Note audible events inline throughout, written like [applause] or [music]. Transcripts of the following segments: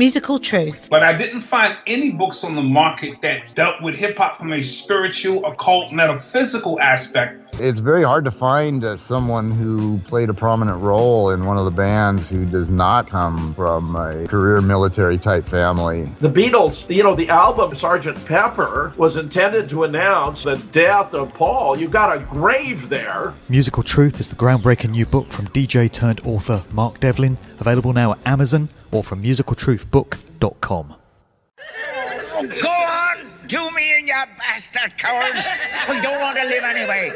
Musical Truth. But I didn't find any books on the market that dealt with hip hop from a spiritual, occult, metaphysical aspect. It's very hard to find uh, someone who played a prominent role in one of the bands who does not come from a career military type family. The Beatles, you know, the album Sgt. Pepper was intended to announce the death of Paul. You got a grave there. Musical Truth is the groundbreaking new book from DJ turned author Mark Devlin, available now at Amazon or from musicaltruthbook.com. Oh, go on, do me in, you bastard cowards. We don't want to live anyway.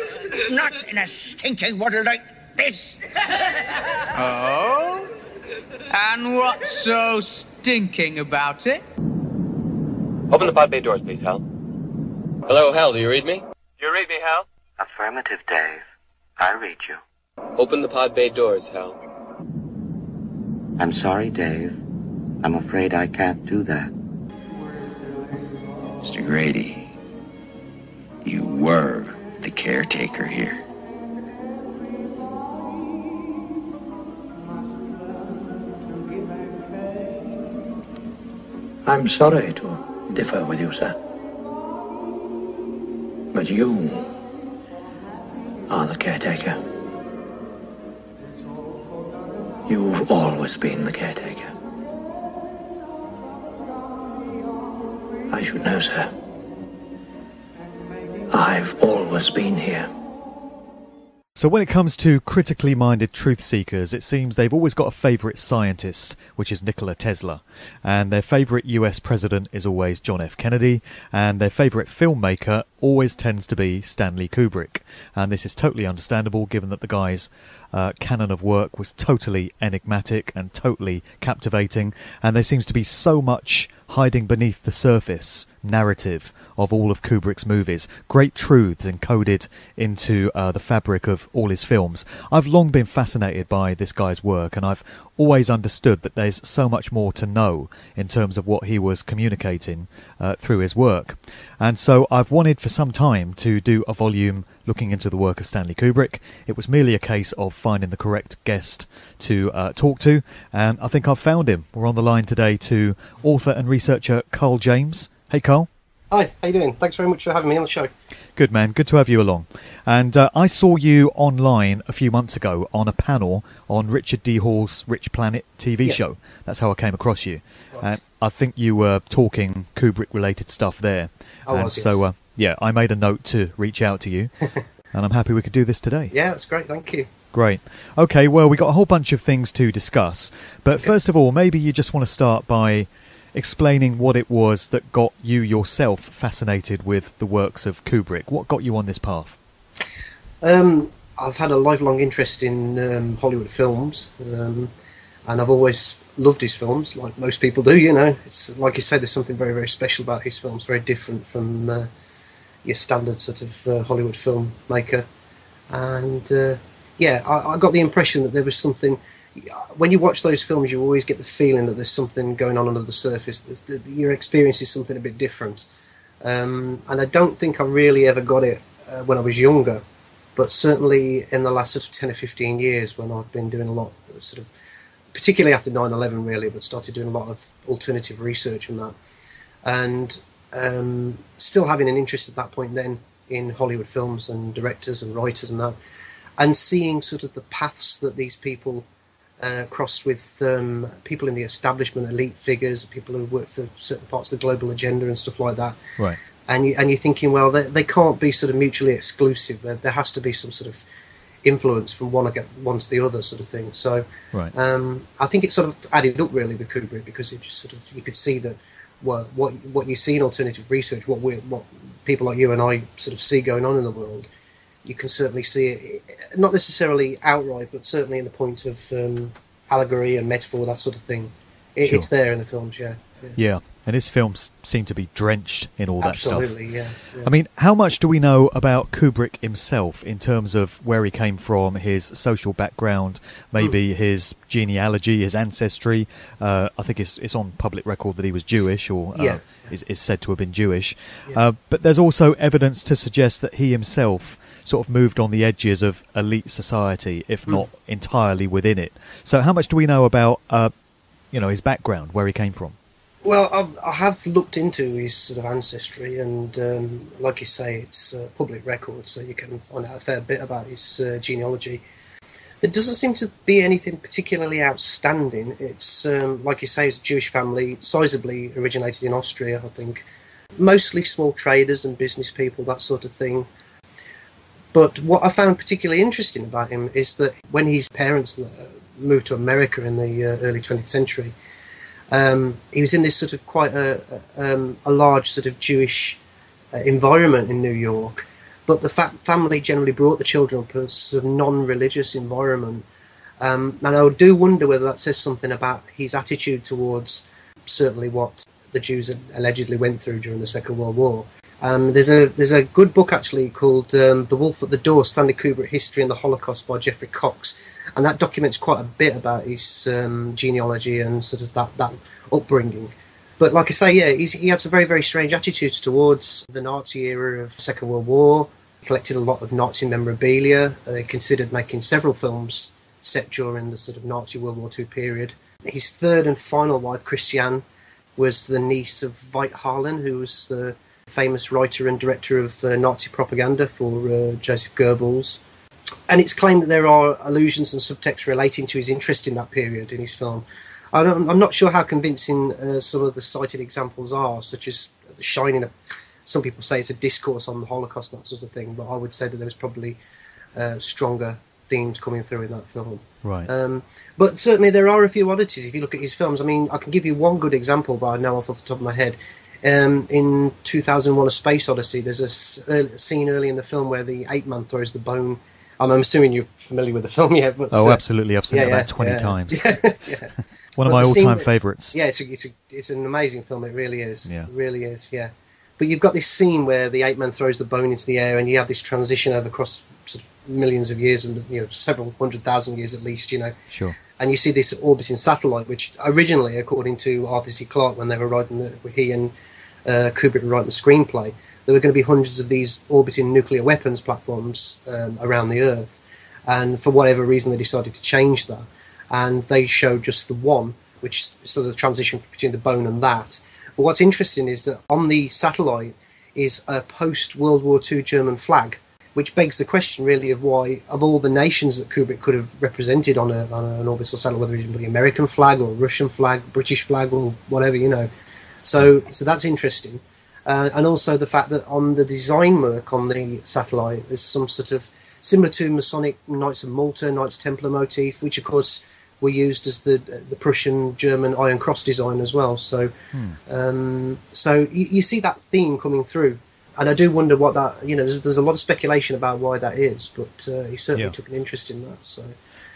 Not in a stinking world like this. Oh? And what's so stinking about it? Open the pod bay doors, please, Hal. Hello, Hal, do you read me? You read me, Hal? Affirmative, Dave. I read you. Open the pod bay doors, Hal. I'm sorry, Dave. I'm afraid I can't do that. Mr. Grady, you were the caretaker here. I'm sorry to differ with you, sir. But you are the caretaker. You've always been the caretaker. I should know, sir. I've always been here. So, when it comes to critically minded truth seekers, it seems they've always got a favourite scientist, which is Nikola Tesla. And their favourite US president is always John F. Kennedy. And their favourite filmmaker always tends to be Stanley Kubrick. And this is totally understandable given that the guy's uh, canon of work was totally enigmatic and totally captivating. And there seems to be so much hiding beneath the surface narrative of all of Kubrick's movies. Great truths encoded into uh, the fabric of all his films. I've long been fascinated by this guy's work, and I've always understood that there's so much more to know in terms of what he was communicating uh, through his work. And so I've wanted for some time to do a volume looking into the work of Stanley Kubrick. It was merely a case of finding the correct guest to uh, talk to, and I think I've found him. We're on the line today to author and researcher Carl James. Hey, Carl. Hi, how are you doing? Thanks very much for having me on the show. Good man, good to have you along. And uh, I saw you online a few months ago on a panel on Richard D. Hall's Rich Planet TV Yeah. show. That's how I came across you. And I think you were talking Kubrick related stuff there. And was, so, yes. uh, yeah, I made a note to reach out to you. [laughs] and I'm happy we could do this today. Yeah, that's great. Thank you. Great. Okay, well, we got a whole bunch of things to discuss. But first of all, maybe you just want to start by explaining what it was that got you yourself fascinated with the works of Kubrick. What got you on this path? Um, I've had a lifelong interest in um, Hollywood films, um, and I've always loved his films, like most people do. You know, it's like you said, there's something very, very special about his films, very different from uh, your standard sort of uh, Hollywood filmmaker. And uh, yeah, I, I got the impression that there was something. When you watch those films, you always get the feeling that there's something going on under the surface. The, your experience is something a bit different. Um, and I don't think I really ever got it uh, when I was younger, but certainly in the last sort of 10 or 15 years when I've been doing a lot, sort of, particularly after 9 11, really, but started doing a lot of alternative research and that. And um, still having an interest at that point then in Hollywood films and directors and writers and that, and seeing sort of the paths that these people uh, crossed with um, people in the establishment, elite figures, people who work for certain parts of the global agenda and stuff like that. Right. And you and you're thinking, well, they, they can't be sort of mutually exclusive. There, there has to be some sort of influence from one one to the other, sort of thing. So, Right. um, I think it sort of added up really with Kubrick because it just sort of you could see that what what what you see in alternative research, what we what people like you and I sort of see going on in the world, you can certainly see it, not necessarily outright, but certainly in the point of um, allegory and metaphor, that sort of thing. It, Sure. It's there in the films, yeah. yeah. Yeah. And his films seem to be drenched in all that stuff. Absolutely, yeah, yeah. I mean, how much do we know about Kubrick himself in terms of where he came from, his social background, maybe Hmm. his genealogy, his ancestry? Uh, I think it's, it's on public record that he was Jewish or uh, Yeah. is, is said to have been Jewish. Uh, but there's also evidence to suggest that he himself sort of moved on the edges of elite society, if Hmm. not entirely within it. So, how much do we know about, uh, you know his background, where he came from? Well, I've, I have looked into his sort of ancestry, and um, like you say, it's uh, public record, so you can find out a fair bit about his uh, genealogy. There doesn't seem to be anything particularly outstanding. It's um, like you say, it's a Jewish family, sizably originated in Austria, I think. Mostly small traders and business people, that sort of thing. But what I found particularly interesting about him is that when his parents uh, moved to America in the uh, early 20th century, um, he was in this sort of quite a, um, a large sort of Jewish uh, environment in New York. But the fa- family generally brought the children up a sort of non-religious environment, um, and I do wonder whether that says something about his attitude towards certainly what the Jews allegedly went through during the Second World War. Um, there's a there's a good book actually called um, The Wolf at the Door: Stanley Kubrick History and the Holocaust by Geoffrey Cocks, and that documents quite a bit about his um, genealogy and sort of that that upbringing. But like I say, yeah, he had some very very strange attitudes towards the Nazi era of Second World War. Collected a lot of Nazi memorabilia. Uh, considered making several films set during the sort of Nazi World War II period. His third and final wife, Christiane, was the niece of Veit Harlan, who was the famous writer and director of uh, Nazi propaganda for uh, Joseph Goebbels. And it's claimed that there are allusions and subtext relating to his interest in that period in his film. I'm not sure how convincing uh, some of the cited examples are, such as The Shining. Some people say it's a discourse on the Holocaust, that sort of thing, but I would say that there was probably uh, stronger themes coming through in that film. Right. Um, but certainly there are a few oddities if you look at his films. I mean, I can give you one good example that I know off the top of my head. Um, in 2001 A Space Odyssey, there's a, scene early in the film where the ape man throws the bone. I'm, I'm assuming you're familiar with the film, [laughs] yeah? But, oh, uh, absolutely. I've seen yeah, it about yeah, 20 yeah, times. [laughs] [laughs] One of my all time favourites. Yeah, it's, a, it's, a, it's an amazing film. It really is. Yeah. It really is, yeah. But you've got this scene where the ape man throws the bone into the air, and you have this transition over across sort of millions of years and you know several hundred thousand years at least. You know. Sure. And you see this orbiting satellite, which originally, according to Arthur C. Clarke, when they were writing, the, he and uh, Kubrick were writing the screenplay, there were going to be hundreds of these orbiting nuclear weapons platforms um, around the Earth, and for whatever reason, they decided to change that, and they showed just the one, which sort of the transition between the bone and that but what's interesting is that on the satellite is a post World War II German flag, which begs the question really of why, of all the nations that Kubrick could have represented on, a, on an orbital satellite, whether it was the American flag or Russian flag, British flag, or whatever, you know. So, so that's interesting. Uh, and also the fact that on the design work on the satellite, there's some sort of similar to Masonic Knights of Malta, Knights Templar motif, which of course were used as the the Prussian German Iron Cross design as well. So, hmm. um, so you, you, see that theme coming through, and I do wonder what that you know. There's, there's a lot of speculation about why that is, but uh, he certainly yeah. took an interest in that. So.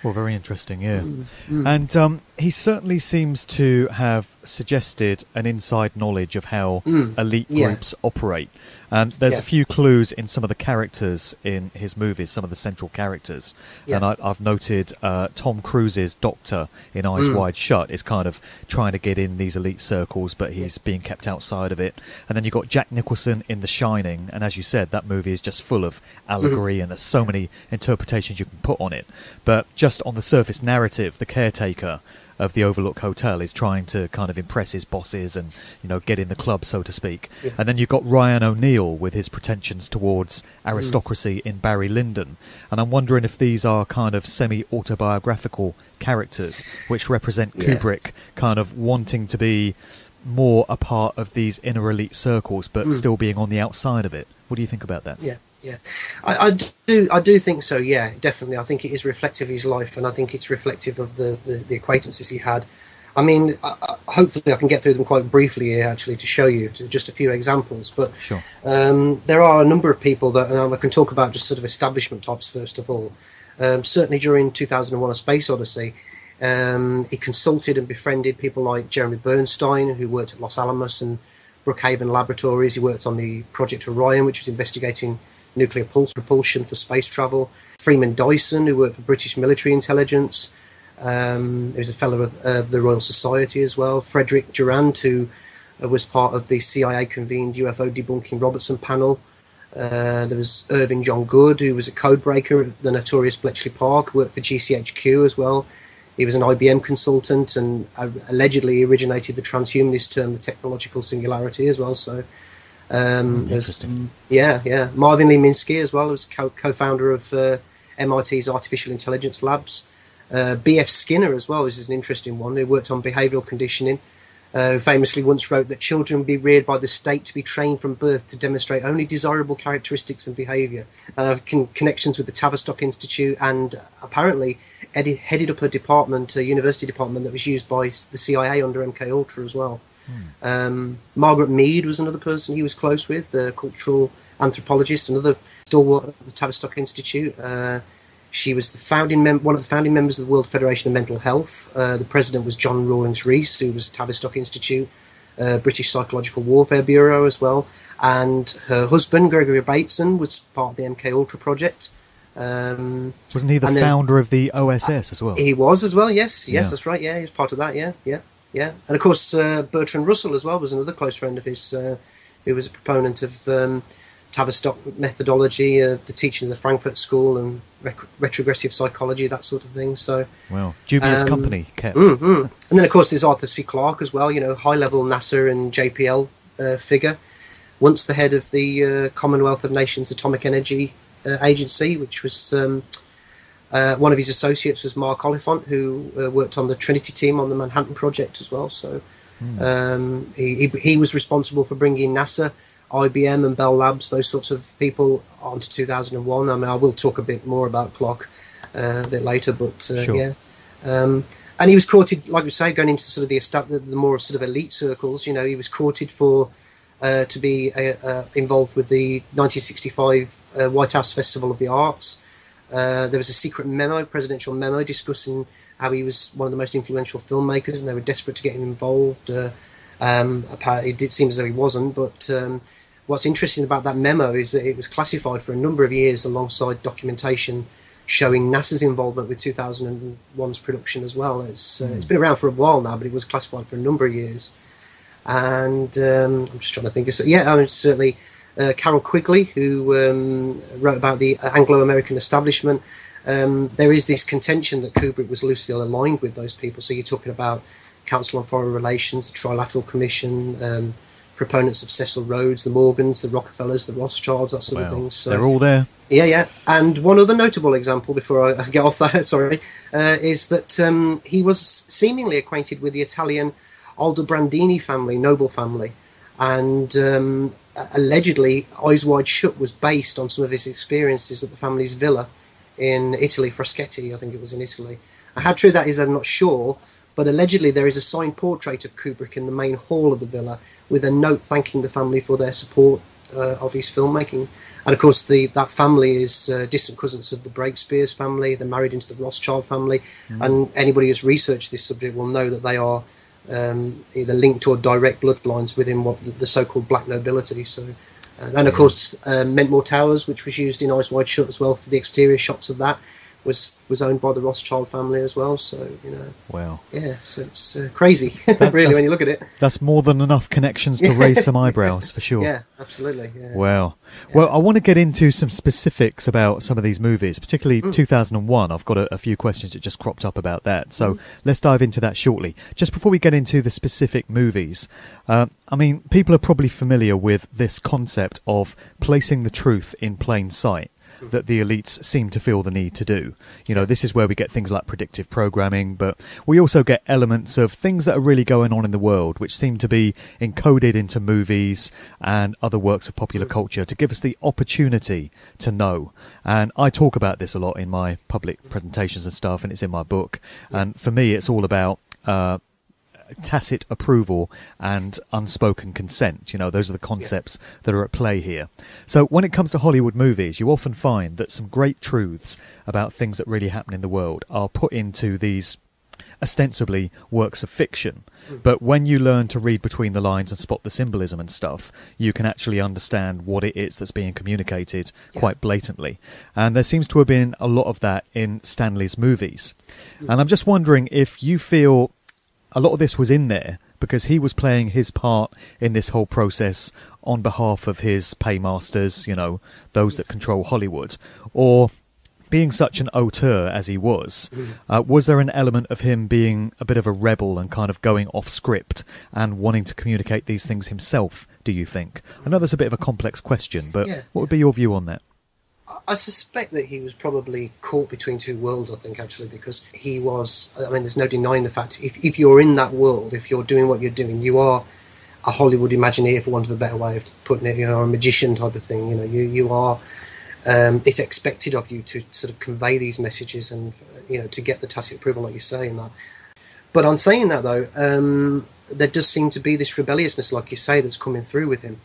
Well, very interesting, yeah. Mm, mm. And um, he certainly seems to have suggested an inside knowledge of how mm, elite groups operate. And there's yeah. a few clues in some of the characters in his movies, some of the central characters. Yeah. And I, have noted uh, Tom Cruise's Doctor in Eyes mm. Wide Shut is kind of trying to get in these elite circles, but he's being kept outside of it. And then you've got Jack Nicholson in The Shining. And as you said, that movie is just full of allegory mm. and there's so many interpretations you can put on it. But just on the surface narrative, the caretaker of the Overlook Hotel is trying to kind of impress his bosses and you know get in the club, so to speak. Yeah. And then you've got Ryan O'Neal with his pretensions towards aristocracy mm. in Barry Lyndon. And I'm wondering if these are kind of semi-autobiographical characters which represent yeah. Kubrick kind of wanting to be more a part of these inner elite circles, but mm. still being on the outside of it. What do you think about that? Yeah yeah, I, I, do. I do think so. Yeah, definitely. I think it is reflective of his life, and I think it's reflective of the the, the acquaintances he had. I mean, I, hopefully, I can get through them quite briefly here, actually, to show you to just a few examples. But sure. um, there are a number of people that, and I can talk about just sort of establishment types first of all. Um, certainly during 2001: A Space Odyssey, um, he consulted and befriended people like Jeremy Bernstein, who worked at Los Alamos and Brookhaven Laboratories. He worked on the Project Orion, which was investigating nuclear pulse propulsion for space travel. Freeman Dyson, who worked for British military intelligence. Um, he was a fellow of, of, the Royal Society as well. Frederick Durant, who uh, was part of the CIA convened UFO debunking Robertson panel. Uh, there was Irving John Good, who was a codebreaker at the notorious Bletchley Park, worked for GCHQ as well. He was an IBM consultant and uh, allegedly originated the transhumanist term, the technological singularity, as well. So, um, Interesting. yeah, yeah. Marvin Lee Minsky as well was co- co-founder of uh, MIT's artificial intelligence labs. Uh, B.F. Skinner as well this is an interesting one. Who worked on behavioural conditioning. Uh, who famously once wrote that children be reared by the state to be trained from birth to demonstrate only desirable characteristics and behaviour. Uh, con- connections with the Tavistock Institute and apparently edi- headed up a department, a university department that was used by the CIA under MK Ultra as well. Um, Margaret Mead was another person he was close with, a cultural anthropologist, another stalwart of the Tavistock Institute. Uh, she was the founding mem- one of the founding members of the World Federation of Mental Health. Uh, the president was John Rawlings Rees, who was Tavistock Institute, uh, British Psychological Warfare Bureau as well, and her husband Gregory Bateson was part of the MK Ultra project. Um, Wasn't he the then- founder of the OSS as well? he was as well, yes, yes, Yeah. that's right. Yeah, he was part of that. Yeah, yeah, yeah. And of course, uh, Bertrand Russell as well was another close friend of his, uh, who was a proponent of um, Tavistock methodology, uh, the teaching of the Frankfurt School, and rec- retrogressive psychology, that sort of thing. So, Well, dubious Um, company kept. mm, mm. and then of course there's Arthur C. Clarke as well. You know, high-level NASA and JPL uh, figure. Once the head of the uh, Commonwealth of Nations Atomic Energy uh, Agency, which was um, uh, one of his associates was Mark Oliphant, who uh, worked on the Trinity team on the Manhattan Project as well. So um, he, he, he was responsible for bringing NASA, IBM, and Bell Labs, those sorts of people, onto 2001. I mean, I will talk a bit more about Clarke uh, a bit later, but uh, Sure. yeah. Um, and he was courted, like we say, going into sort of the, the, the more sort of elite circles. You know, he was courted for uh, to be uh, uh, involved with the 1965 uh, White House Festival of the Arts. Uh, there was a secret memo, presidential memo, discussing how he was one of the most influential filmmakers, and they were desperate to get him involved. Uh, um, apparently, it did seem as though he wasn't. But um, what's interesting about that memo is that it was classified for a number of years alongside documentation showing NASA's involvement with 2001's production as well. It's uh, it's been around for a while now, but it was classified for a number of years. And um, I'm just trying to think of so yeah, I mean certainly uh, Carroll Quigley, who um, wrote about the Anglo-American establishment. Um, there is this contention that Kubrick was loosely aligned with those people. So you're talking about Council on Foreign Relations, the Trilateral Commission, um, proponents of Cecil Rhodes, the Morgans, the Rockefellers, the Rothschilds, that sort of thing. So they're all there. yeah, yeah. And one other notable example before I I [laughs] get off that, [laughs] sorry, uh, is that um, he was seemingly acquainted with the Italian Aldobrandini family, noble family. And um, allegedly, Eyes Wide Shut was based on some of his experiences at the family's villa in Italy, Frascati, I think it was in Italy. How true that is, I'm not sure. But allegedly, there is a signed portrait of Kubrick in the main hall of the villa with a note thanking the family for their support uh, of his filmmaking. And of course, the that family is uh, distant cousins of the Breakspears family. They're married into the Rothschild family, and anybody who's researched this subject will know that they are um, either linked or direct bloodlines within what the, the so-called black nobility. So, uh, and of course, um, Mentmore Towers, which was used in Eyes Wide Shut as well for the exterior shots of that, was was owned by the Rothschild family as well. So you know, Wow. yeah, so it's uh, crazy, [laughs] really, when you look at it. That's more than enough connections to raise some eyebrows for sure. Yeah, absolutely. Yeah. Wow. Well, I want to get into some specifics about some of these movies, particularly Mm. 2001. I've got a, a few questions that just cropped up about that. So Mm. let's dive into that shortly. Just before we get into the specific movies, uh, I mean, people are probably familiar with this concept of placing the truth in plain sight that the elites seem to feel the need to do. You know, this is where we get things like predictive programming, but we also get elements of things that are really going on in the world, which seem to be encoded into movies and other works of popular culture to give us the opportunity to know. And I talk about this a lot in my public presentations and stuff, and it's in my book. And for me, it's all about. Uh, tacit approval and unspoken consent. You know, those are the concepts that are at play here. So when it comes to Hollywood movies, you often find that some great truths about things that really happen in the world are put into these ostensibly works of fiction. Mm. But when you learn to read between the lines and spot the symbolism and stuff, you can actually understand what it is that's being communicated quite blatantly. And there seems to have been a lot of that in Stanley's movies. Mm. And I'm just wondering if you feel a lot of this was in there because he was playing his part in this whole process on behalf of his paymasters, you know, those that control Hollywood, or being such an auteur as he was, uh, was there an element of him being a bit of a rebel and kind of going off script and wanting to communicate these things himself? Do you think? I know that's a bit of a complex question, but Yeah. what would be your view on that? I suspect that he was probably caught between two worlds, I think, actually, because he was. I mean, there's no denying the fact if, if you're in that world, if you're doing what you're doing, you are a Hollywood Imagineer, for want of a better way of putting it, you know, a magician type of thing. You know, you, you are. Um, it's expected of you to sort of convey these messages and, you know, to get the tacit approval, like you say, and that. But on saying that, though, um, there does seem to be this rebelliousness, like you say, that's coming through with him.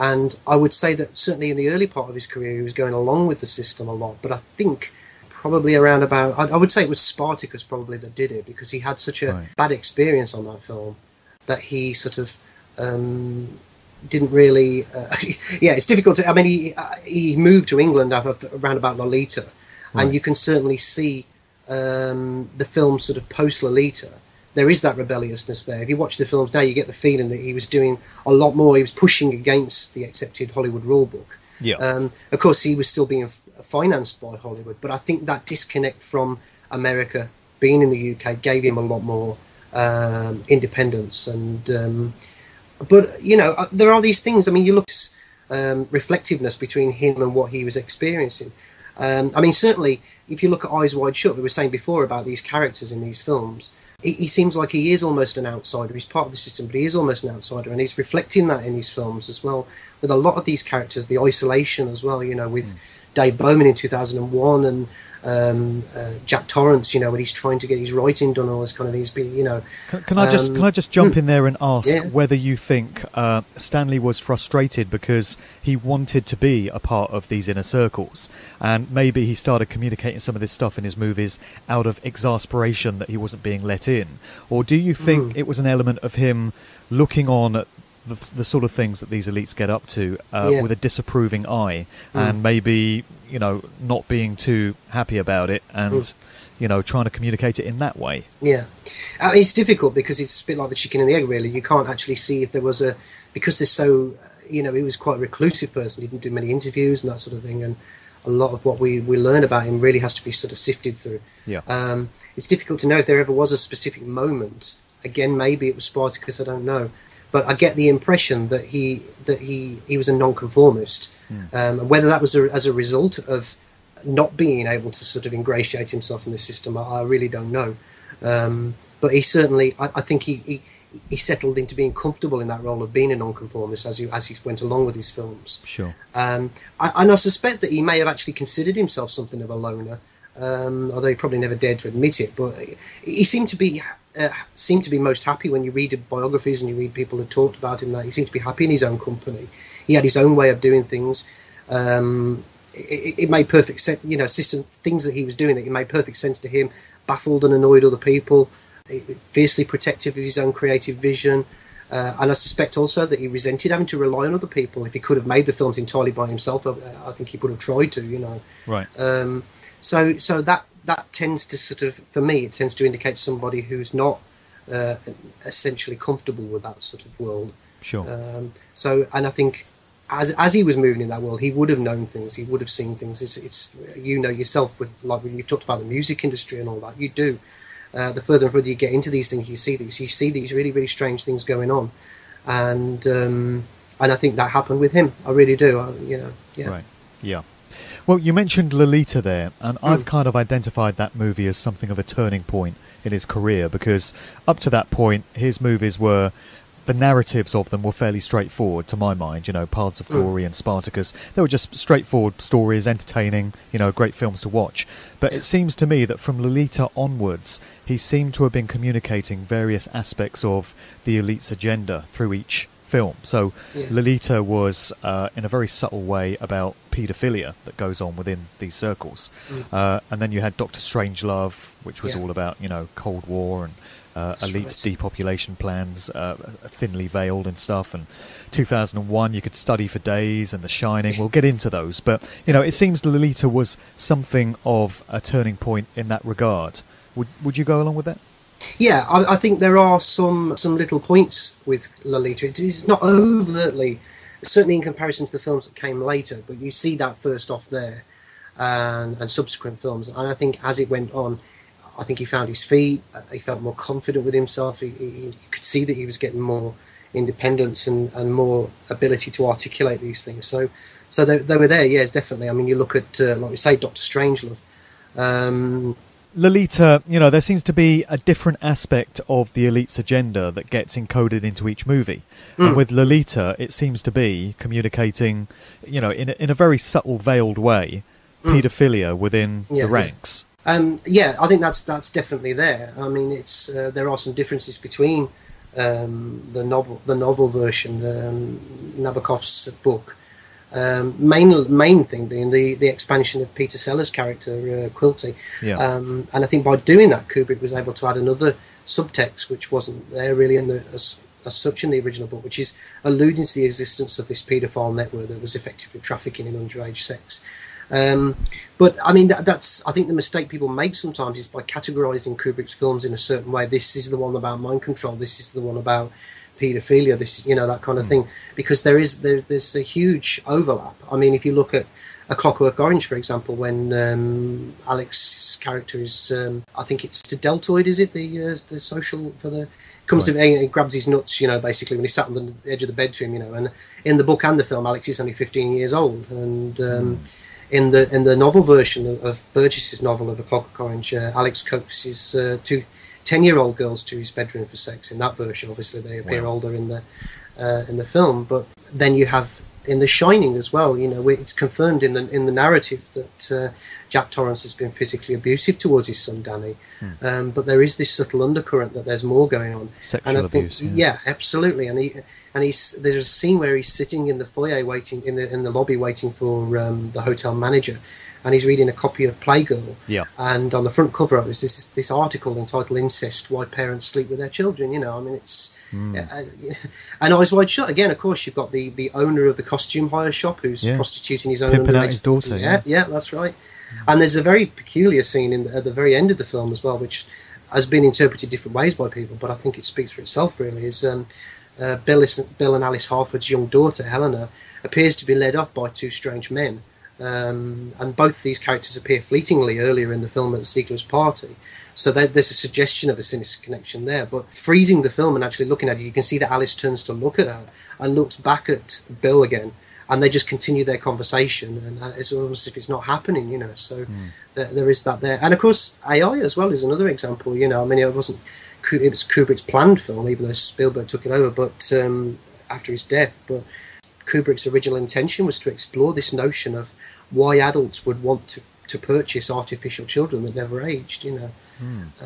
And I would say that certainly in the early part of his career, he was going along with the system a lot. But I think probably around about, I, I would say it was Spartacus probably that did it because he had such a bad experience on that film that he sort of um, didn't really. Uh, [laughs] yeah, it's difficult to. I mean, he uh, he moved to England after, around about Lolita, and you can certainly see um, the film sort of post Lolita. There is that rebelliousness there. If you watch the films now, you get the feeling that he was doing a lot more. He was pushing against the accepted Hollywood rulebook. Yeah. Um, of course, he was still being f- financed by Hollywood, but I think that disconnect from America, being in the UK, gave him a lot more um, independence. And um, but you know, uh, there are these things. I mean, you look um, reflectiveness between him and what he was experiencing. Um, I mean, certainly, if you look at Eyes Wide Shut, we were saying before about these characters in these films. He, seems like he is almost an outsider. He's part of the system, but he is almost an outsider, and he's reflecting that in his films as well. With a lot of these characters, the isolation as well. You know, with hmm. Dave Bowman in two thousand and one, and um, uh, Jack Torrance. You know, when he's trying to get his writing done, all this kind of. Being, you know, Can, can I just um, can I just jump in there and ask yeah. whether you think uh, Stanley was frustrated because he wanted to be a part of these inner circles, and maybe he started communicating some of this stuff in his movies out of exasperation that he wasn't being let in, or do you think Mm. it was an element of him looking on at the, the sort of things that these elites get up to uh, Yeah. with a disapproving eye, Mm. and maybe you know not being too happy about it, and Mm. you know trying to communicate it in that way? Yeah, mean, it's difficult because it's a bit like the chicken and the egg. Really, you can't actually see if there was a because they're so. You know, he was quite a reclusive person. He didn't do many interviews and that sort of thing, and a lot of what we we learn about him really has to be sort of sifted through. Yeah. Um, it's difficult to know if there ever was a specific moment. Again, maybe it was Spartacus. I don't know, but I get the impression that he that he he was a nonconformist, um, and whether that was a, as a result of not being able to sort of ingratiate himself in the system, I, I really don't know. Um, but he certainly, I, I think he, he he settled into being comfortable in that role of being a nonconformist as he as he went along with his films. Sure. Um, I, and I suspect that he may have actually considered himself something of a loner, um, although he probably never dared to admit it. But he seemed to be uh, seemed to be most happy when you read biographies and you read people who talked about him. That he seemed to be happy in his own company. He had his own way of doing things. Um, it, it made perfect sense, you know, system things that he was doing that it made perfect sense to him. Baffled and annoyed other people, fiercely protective of his own creative vision. Uh, and I suspect also that he resented having to rely on other people. If he could have made the films entirely by himself, I, I think he would have tried to. You know, Right. um, so so that that tends to sort of, for me, it tends to indicate somebody who's not uh, essentially comfortable with that sort of world. Sure. Um, so, and I think as as he was moving in that world, he would have known things. He would have seen things. It's, it's you know yourself with like when you've talked about the music industry and all that. You do. Uh, the further and further you get into these things, you see these. You see these really really strange things going on, and um, and I think that happened with him. I really do. I, you know. Yeah. Right. Yeah. Well, you mentioned Lolita there, and Hmm. I've kind of identified that movie as something of a turning point in his career because up to that point, his movies were. The narratives of them were fairly straightforward to my mind, you know, Paths of Hmm. Glory and Spartacus. They were just straightforward stories, entertaining, you know, great films to watch. But it seems to me that from Lolita onwards, he seemed to have been communicating various aspects of the elite's agenda through each film. So Yeah. Lolita was, uh, in a very subtle way, about paedophilia that goes on within these circles. Mm. Uh, and then you had Doctor Strangelove, which was Yeah. all about, you know, Cold War and uh, elite right. depopulation plans, uh, thinly veiled and stuff. And 2001, you could study for days, and The Shining. We'll get into those. But, you know, it seems Lolita was something of a turning point in that regard. Would, would you go along with that? Yeah, I, I think there are some some little points with Lolita. It is not overtly, certainly in comparison to the films that came later, but you see that first off there. and, and subsequent films. And I think as it went on, I think he found his feet. He felt more confident with himself. He, he, you could see that he was getting more independence and, and more ability to articulate these things. So, so they, they were there. Yes, definitely. I mean, you look at uh, like we say, Doctor Strangelove. Um, Lolita, you know, there seems to be a different aspect of the elite's agenda that gets encoded into each movie. Mm. And with Lolita, it seems to be communicating, you know, in a, in a very subtle, veiled way, Mm. paedophilia within Yeah, the yeah. ranks. Um, yeah, I think that's that's definitely there. I mean, it's uh, there are some differences between um, the novel the novel version, um, Nabokov's book. Um, main main thing being the, the expansion of Peter Sellers' character uh, Quilty, Yeah. um, and I think by doing that, Kubrick was able to add another subtext which wasn't there really in the as, as such in the original book, which is alluding to the existence of this paedophile network that was effectively trafficking in underage sex. Um, but I mean, that, that's I think the mistake people make sometimes is by categorizing Kubrick's films in a certain way. This is the one about mind control. This is the one about paedophilia. This, you know, that kind of thing. Because there is there, there's a huge overlap. I mean, if you look at A Clockwork Orange, for example, when um, Alex's character is, um, I think it's the deltoid, is it the uh, the social for the comes to he grabs his nuts, you know, basically when he's sat on the edge of the bedroom, you know. And in the book and the film, Alex is only 15 years old, and um, in the in the novel version of, of Burgess's novel of A Clockwork Orange, uh, Alex coaxes uh, two 10 year old girls to his bedroom for sex. In that version, obviously, they appear Wow. older in the uh, in the film, but then you have in The Shining as well. You know, it's confirmed in the in the narrative that uh, Jack Torrance has been physically abusive towards his son Danny, um, but there is this subtle undercurrent that there's more going on. Sexual and I think, abuse, yeah. absolutely. And he and he's there's a scene where he's sitting in the foyer waiting in the in the lobby waiting for um, the hotel manager, and he's reading a copy of Playgirl. Yeah. And on the front cover of it is this this article entitled "Incest: Why Parents Sleep with Their Children." You know, I mean, it's uh, and eyes wide shut. Again, of course, you've got the the owner of the costume hire shop who's Yeah. prostituting his own Pimping out underage his daughter, Yeah, yeah, that's right. And there's a very peculiar scene in the, at the very end of the film as well, which has been interpreted different ways by people, but I think it speaks for itself. Really, is um, uh, Bill, Bill and Alice Harford's young daughter Helena appears to be led off by two strange men. Um, and both these characters appear fleetingly earlier in the film at Ziegler's party. So there, there's a suggestion of a sinister connection there. But freezing the film and actually looking at it, you can see that Alice turns to look at her and looks back at Bill again. And they just continue their conversation, and uh, it's almost as if it's not happening, you know. So there, there is that there, and of course AI as well is another example. You know, I mean, it wasn't it was Kubrick's planned film, even though Spielberg took it over, but um, after his death. But Kubrick's original intention was to explore this notion of why adults would want to, to purchase artificial children that never aged, you know.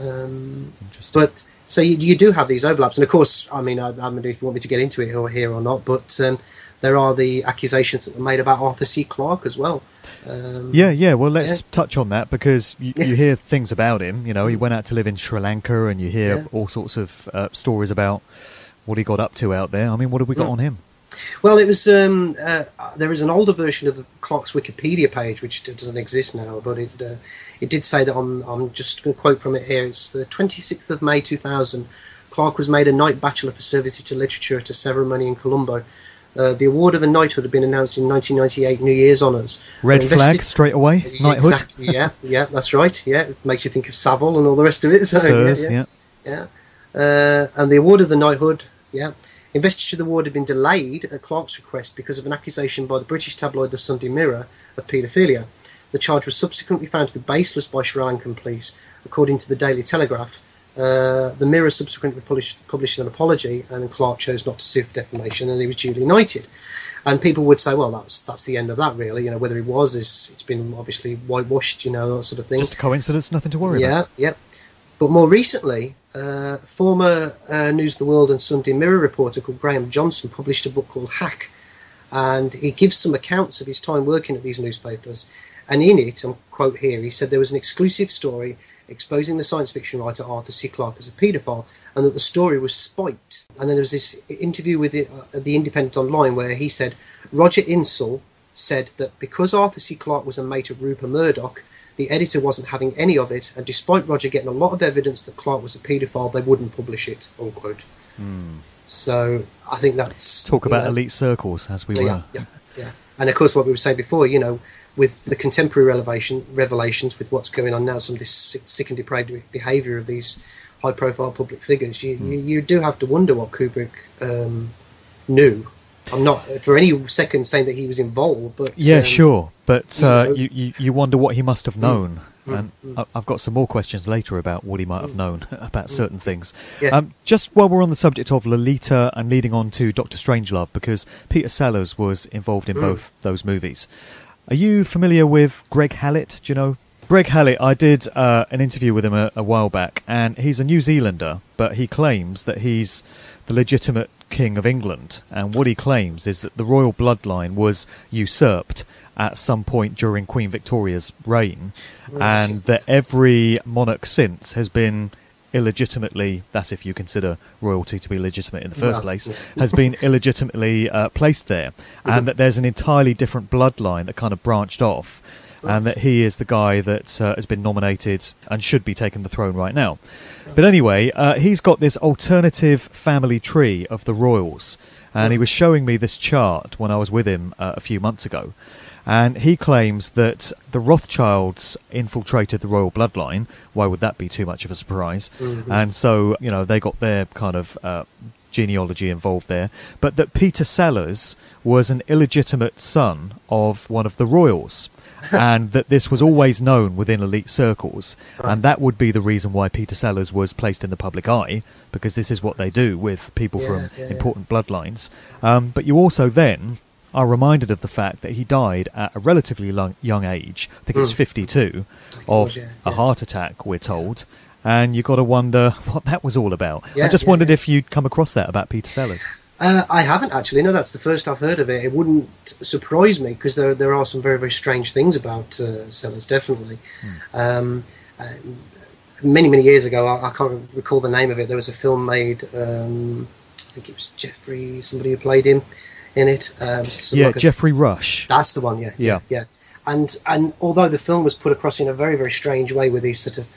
Um, but so you, you do have these overlaps, and of course, I mean, I, I mean, if you want me to get into it or here or not, but um, there are the accusations that were made about Arthur C. Clarke as well. Um, Yeah, yeah. Well, let's yeah. touch on that because you, you hear things about him. You know, he went out to live in Sri Lanka, and you hear Yeah. all sorts of uh, stories about what he got up to out there. I mean, what have we got Mm. on him? Well, it was. Um, uh, there is an older version of Clarke's Wikipedia page, which doesn't exist now, but it uh, it did say that on. I'm just going to quote from it here. It's the 26th of May 2000. Clarke was made a Knight Bachelor for services to literature at a ceremony in Colombo. Uh, the award of a knighthood had been announced in 1998 New Year's honours. Red flag straight away. [laughs] Knighthood. Exactly. Yeah, yeah, that's right. Yeah, it makes you think of Savile and all the rest of it. So, Sirs, yeah, yeah. yeah. Uh, and the award of the knighthood, yeah. Investiture of the award had been delayed at Clarke's request because of an accusation by the British tabloid The Sunday Mirror of paedophilia. The charge was subsequently found to be baseless by Sri Lankan police, according to the Daily Telegraph. Uh, the Mirror subsequently published, published an apology, and Clarke chose not to sue for defamation, and he was duly knighted. And people would say, well, that's that's the end of that, really. You know, whether he was is it's been obviously whitewashed, you know, that sort of thing. Just a coincidence, nothing to worry Yeah, about. yeah. But more recently, uh, former uh, News of the World and Sunday Mirror reporter called Graham Johnson published a book called Hack, and he gives some accounts of his time working at these newspapers. And in it, and quote here, he said there was an exclusive story exposing the science fiction writer Arthur C. Clarke as a paedophile, and that the story was spiked. And then there was this interview with the, uh, the Independent Online where he said Roger Insall said that because Arthur C. Clarke was a mate of Rupert Murdoch, the editor wasn't having any of it, and despite Roger getting a lot of evidence that Clarke was a paedophile, they wouldn't publish it. Unquote. So I think that's Talk about know, elite circles, as we yeah, were. yeah, yeah. And of course, what we were saying before, you know, with the contemporary revelation, revelations, with what's going on now, some of this sick, sick and depraved behaviour of these high-profile public figures, you, mm. you, you do have to wonder what Kubrick um, knew. I'm not for any second saying that he was involved, but yeah, um, sure. But you, uh, you, you, you wonder what he must have known. Mm. And mm. I've got some more questions later about what he might have Mm. known [laughs] about certain things. Yeah. Um, just while we're on the subject of Lolita and leading on to Doctor Strangelove, because Peter Sellers was involved in Mm. both those movies. Are you familiar with Greg Hallett? Do you know Greg Hallett? I did uh, an interview with him a, a while back, and he's a New Zealander, but he claims that he's the legitimate king of England. And what he claims is that the royal bloodline was usurped at some point during Queen Victoria's reign, and that every monarch since has been illegitimately that's if you consider royalty to be legitimate in the first place, has been [laughs] illegitimately uh, placed there. And that there's an entirely different bloodline that kind of branched off. And that he is the guy that uh, has been nominated and should be taking the throne right now. But anyway uh, he's got this alternative family tree of the royals. And he was showing me this chart when i was with him uh, a few months ago and he claims that the Rothschilds infiltrated the royal bloodline. Why would that be too much of a surprise? Mhm. And so, you know, they got their kind of uh, genealogy involved there. But that Peter Sellers was an illegitimate son of one of the royals. [laughs] and that this was always known within elite circles. And that would be the reason why Peter Sellers was placed in the public eye, because this is what they do with people Yeah, from yeah, yeah. important bloodlines. Um, but you also then are reminded of the fact that he died at a relatively long, young age. I think it was Mm. 52 of yeah, a heart attack, we're told. And you've got to wonder what that was all about. I just yeah, wondered yeah. if you'd come across that about Peter Sellers. Uh, I haven't actually. No, that's the first I've heard of it. It wouldn't surprise me because there there are some very very strange things about uh, Sellers. Definitely. Um, uh, many many years ago, I, I can't recall the name of it. There was a film made. Um, I think it was Jeffrey, somebody who played him in it. Um, yeah, like a- Geoffrey Rush. That's the one. Yeah. Yeah. Yeah. And and although the film was put across in a very very strange way with these sort of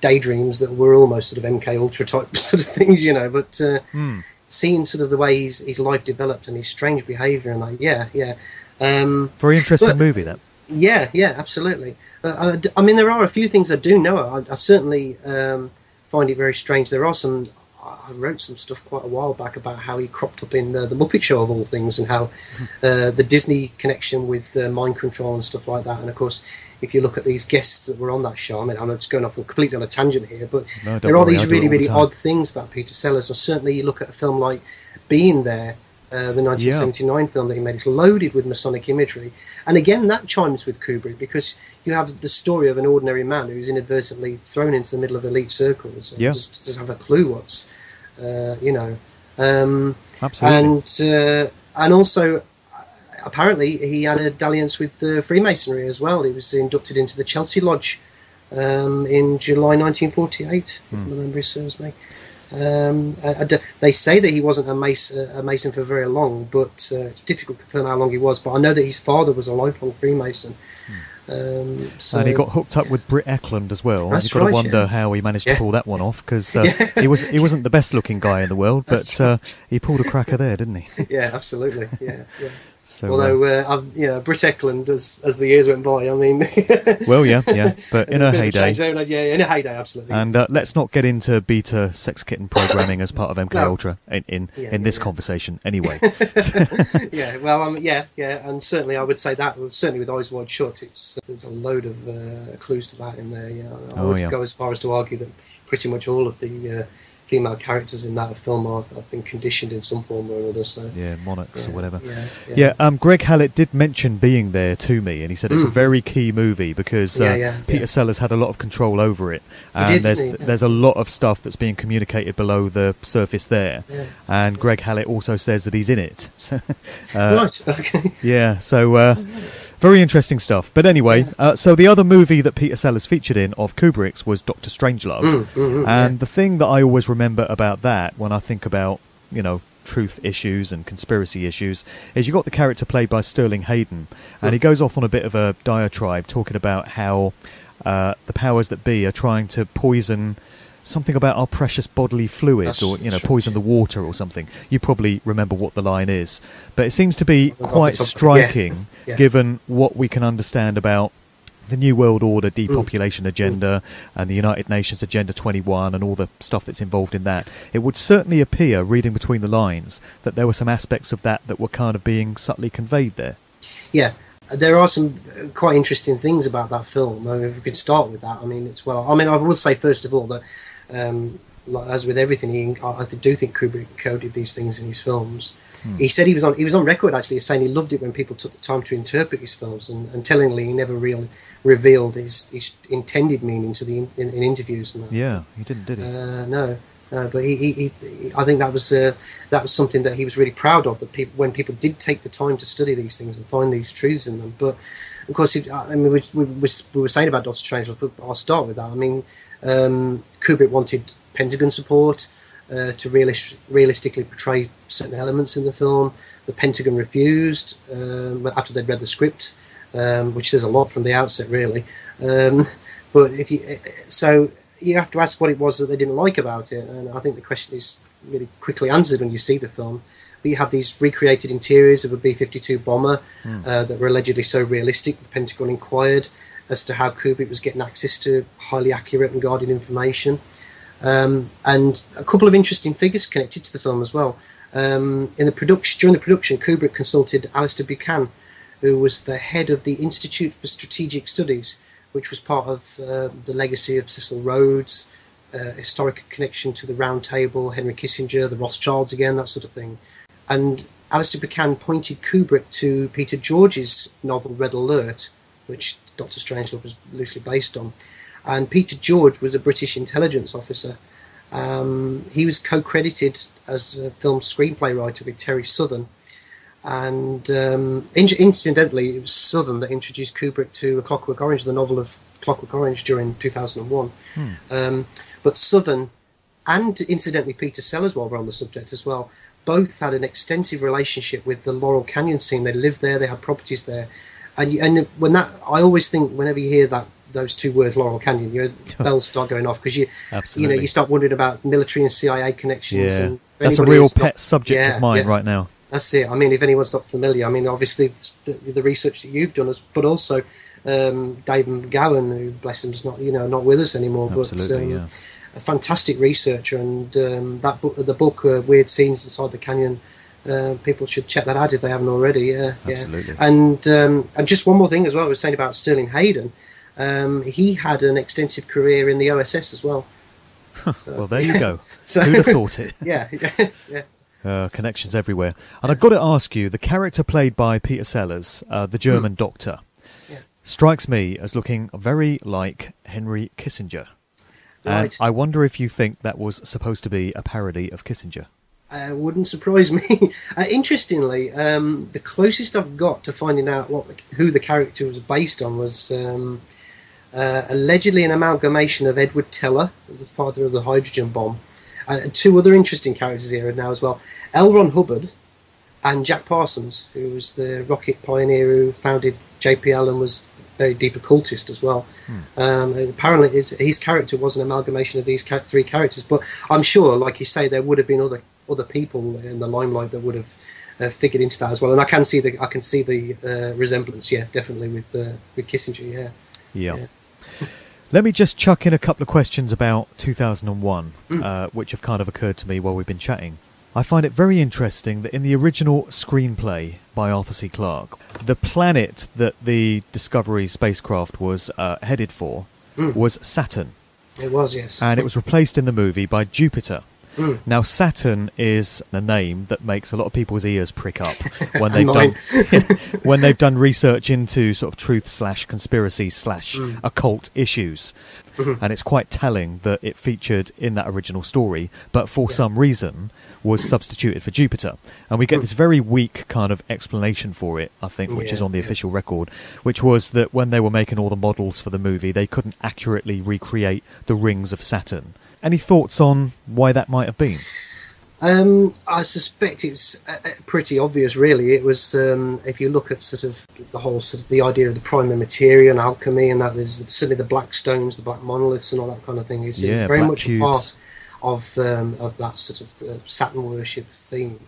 daydreams that were almost sort of MK Ultra type [laughs] sort of things, you know, but. Uh, Hmm. seeing sort of the way his, his life developed and his strange behaviour and like yeah yeah um, Very interesting but- movie, that. yeah yeah absolutely uh, I, d- I mean there are a few things I do know I, I certainly um, find it very strange there are some I wrote some stuff quite a while back about how he cropped up in uh, the Muppet Show of all things and how uh, the Disney connection with uh, mind control and stuff like that and of course if you look at these guests that were on that show I mean I'm just going off completely on a tangent here but No, there are worry, these really the really time. odd things about Peter Sellers or certainly you look at a film like Being There uh, the 1979 film that he made. It's loaded with Masonic imagery. And again, that chimes with Kubrick because you have the story of an ordinary man who's inadvertently thrown into the middle of elite circles and Yeah. just doesn't have a clue what's, uh, you know. Um, Absolutely. and, uh, and also, apparently, he had a dalliance with uh, Freemasonry as well. He was inducted into the Chelsea Lodge um, in July 1948, if Hmm. memory serves me. Um, I- I they say that he wasn't a mason, a mason for very long, but uh, it's difficult to confirm how long he was. But I know that his father was a lifelong Freemason. Um, so and he got hooked up with Britt Ekland as well. That's You've got to wonder yeah. how he managed Yeah. to pull that one off because uh, [laughs] he was he wasn't the best looking guy in the world, [laughs] but That's uh, he pulled a cracker there, didn't he? [laughs] yeah, absolutely, yeah, yeah. So, uh, Although uh, I've, yeah, Britt Ekland, as as the years went by, I mean, [laughs] well, yeah, yeah, but in a heyday. yeah, in a heyday, absolutely. And uh, let's not get into beta sex kitten programming as part of MK [laughs] No. Ultra in in, Yeah, in yeah, this yeah. conversation, anyway. [laughs] yeah, well, um, yeah, yeah, and certainly I would say that certainly with Eyes Wide Shut, it's there's a load of uh, clues to that in there. Yeah, I Oh, would go as far as to argue that pretty much all of the uh, female characters in that film are, have been conditioned in some form or another. So yeah, monarchs or whatever. yeah, yeah. Yeah, um, Greg Hallett did mention being there to me, and he said it's a Mm. very key movie because uh, Yeah, yeah, Peter yeah. Sellers had a lot of control over it, and did, there's? Yeah. there's a lot of stuff that's being communicated below the surface there. Yeah. And Greg Hallett also says that he's in it. [laughs] So, uh, right, [laughs] okay. Yeah, so uh, very interesting stuff. But anyway, uh, so the other movie that Peter Sellers featured in of Kubrick's was Doctor Strangelove, Mm, mm, mm, and yeah. the thing that I always remember about that when I think about you know truth issues and conspiracy issues is you got the character played by Sterling Hayden, and he goes off on a bit of a diatribe talking about how uh, the powers that be are trying to poison something about our precious bodily fluids, or you know, poison the water, or something. You probably remember what the line is, but it seems to be quite top- yeah. striking, Yeah. given what we can understand about the New World Order Mm. depopulation agenda and the United Nations Agenda 21 and all the stuff that's involved in that. It would certainly appear, reading between the lines, that there were some aspects of that that were kind of being subtly conveyed there. Yeah, there are some uh, quite interesting things about that film. I mean, if we could start with that, I mean, it's well. I mean, I will say first of all that, um, as with everything, he, I do think Kubrick coded these things in his films. He said he was on he was on record actually saying he loved it when people took the time to interpret his films, and, and tellingly, he never really revealed his, his intended meaning to the in, in, in interviews and that. Yeah, he didn't, did he? Uh, no, no, but he, he, he, I think that was uh, that was something that he was really proud of. That people, when people did take the time to study these things and find these truths in them. But of course, he- I mean, we, we, we we were saying about Doctor Strangelove. I'll start with that. I mean, um, Kubrick wanted Pentagon support uh, to realis- realistically portray certain elements in the film. The Pentagon refused um, after they'd read the script, um, which says a lot from the outset, really. Um, but if you so you have to ask what it was that they didn't like about it, and I think the question is really quickly answered when you see the film. But you have these recreated interiors of a B 52 bomber uh, that were allegedly so realistic. The Pentagon inquired as to how Kubrick was getting access to highly accurate and guarded information. Um, and a couple of interesting figures connected to the film as well. Um, in the production, during the production, Kubrick consulted Alastair Buchan, who was the head of the Institute for Strategic Studies, which was part of uh, the legacy of Cecil Rhodes, uh, historic connection to the Round Table, Henry Kissinger, the Rothschilds again, that sort of thing. And Alastair Buchan pointed Kubrick to Peter George's novel Red Alert, which Doctor Strangelove was loosely based on. And Peter George was a British intelligence officer. Um, he was co-credited as a film screenplay writer with Terry Southern. And um, in- incidentally, it was Southern that introduced Kubrick to A Clockwork Orange, the novel of Clockwork Orange during 2001. Um, but Southern and incidentally Peter Sellers, while we're on the subject as well, both had an extensive relationship with the Laurel Canyon scene. They lived there, they had properties there, and you, and when that, I always think whenever you hear that those two words, Laurel Canyon, your [laughs] bells start going off because you, you know, you start wondering about military and CIA connections. Yeah, And that's a real pet not- subject Yeah, of mine yeah. right now. That's it. I mean, if anyone's not familiar, I mean, obviously the, the research that you've done, is, but also um, Dave McGowan, who bless him, is not you know not with us anymore, Absolutely, but um, yeah. a fantastic researcher. And um, that book, the book, uh, Weird Scenes Inside the Canyon. Uh, people should check that out if they haven't already. Yeah, Absolutely. yeah. And um, and just one more thing as well. I was saying about Sterling Hayden. Um, he had an extensive career in the OSS as well. So- well, there you go. [laughs] So- Who'd have thought it? [laughs] yeah, yeah, yeah. Uh, connections everywhere. And I've got to ask you, the character played by Peter Sellers, uh, the German doctor, Yeah. strikes me as looking very like Henry Kissinger. And Right. I wonder if you think that was supposed to be a parody of Kissinger. Uh, wouldn't surprise me. [laughs] uh, interestingly, um, the closest I've got to finding out what the, who the character was based on was um, uh, allegedly an amalgamation of Edward Teller, the father of the hydrogen bomb, uh, and two other interesting characters here now as well: L. Ron Hubbard and Jack Parsons, who was the rocket pioneer who founded JPL and was a very deep occultist as well. Um, apparently, his, his character was an amalgamation of these ca- three characters, but I'm sure, like you say, there would have been other other people in the limelight that would have uh, figured into that as well. And I can see the I can see the uh, resemblance, yeah, definitely with uh, with Kissinger, yeah. Yeah. [laughs] Let me just chuck in a couple of questions about 2001, Mm. uh, which have kind of occurred to me while we've been chatting. I find it very interesting that in the original screenplay by Arthur C. Clarke, the planet that the Discovery spacecraft was uh, headed for Mm. was Saturn, It was, yes. and it was replaced in the movie by Jupiter. Mm. Now, Saturn is a name that makes a lot of people's ears prick up when they've done [laughs] [laughs] when they've done research into sort of truth slash conspiracy slash Mm. occult issues. Mhm. And it's quite telling that it featured in that original story, but for some reason was substituted for Jupiter. And we get this very weak kind of explanation for it, I think, which is on the yeah. official record, which was that when they were making all the models for the movie, they couldn't accurately recreate the rings of Saturn. Any thoughts on why that might have been? Um, I suspect it's uh, uh, pretty obvious, really. It was um, if you look at sort of the whole sort of the idea of the prima materia and alchemy, and that there's certainly the black stones, the black monoliths, and all that kind of thing. It's, it's very much cubes. a part of um, of that sort of uh, Saturn worship theme.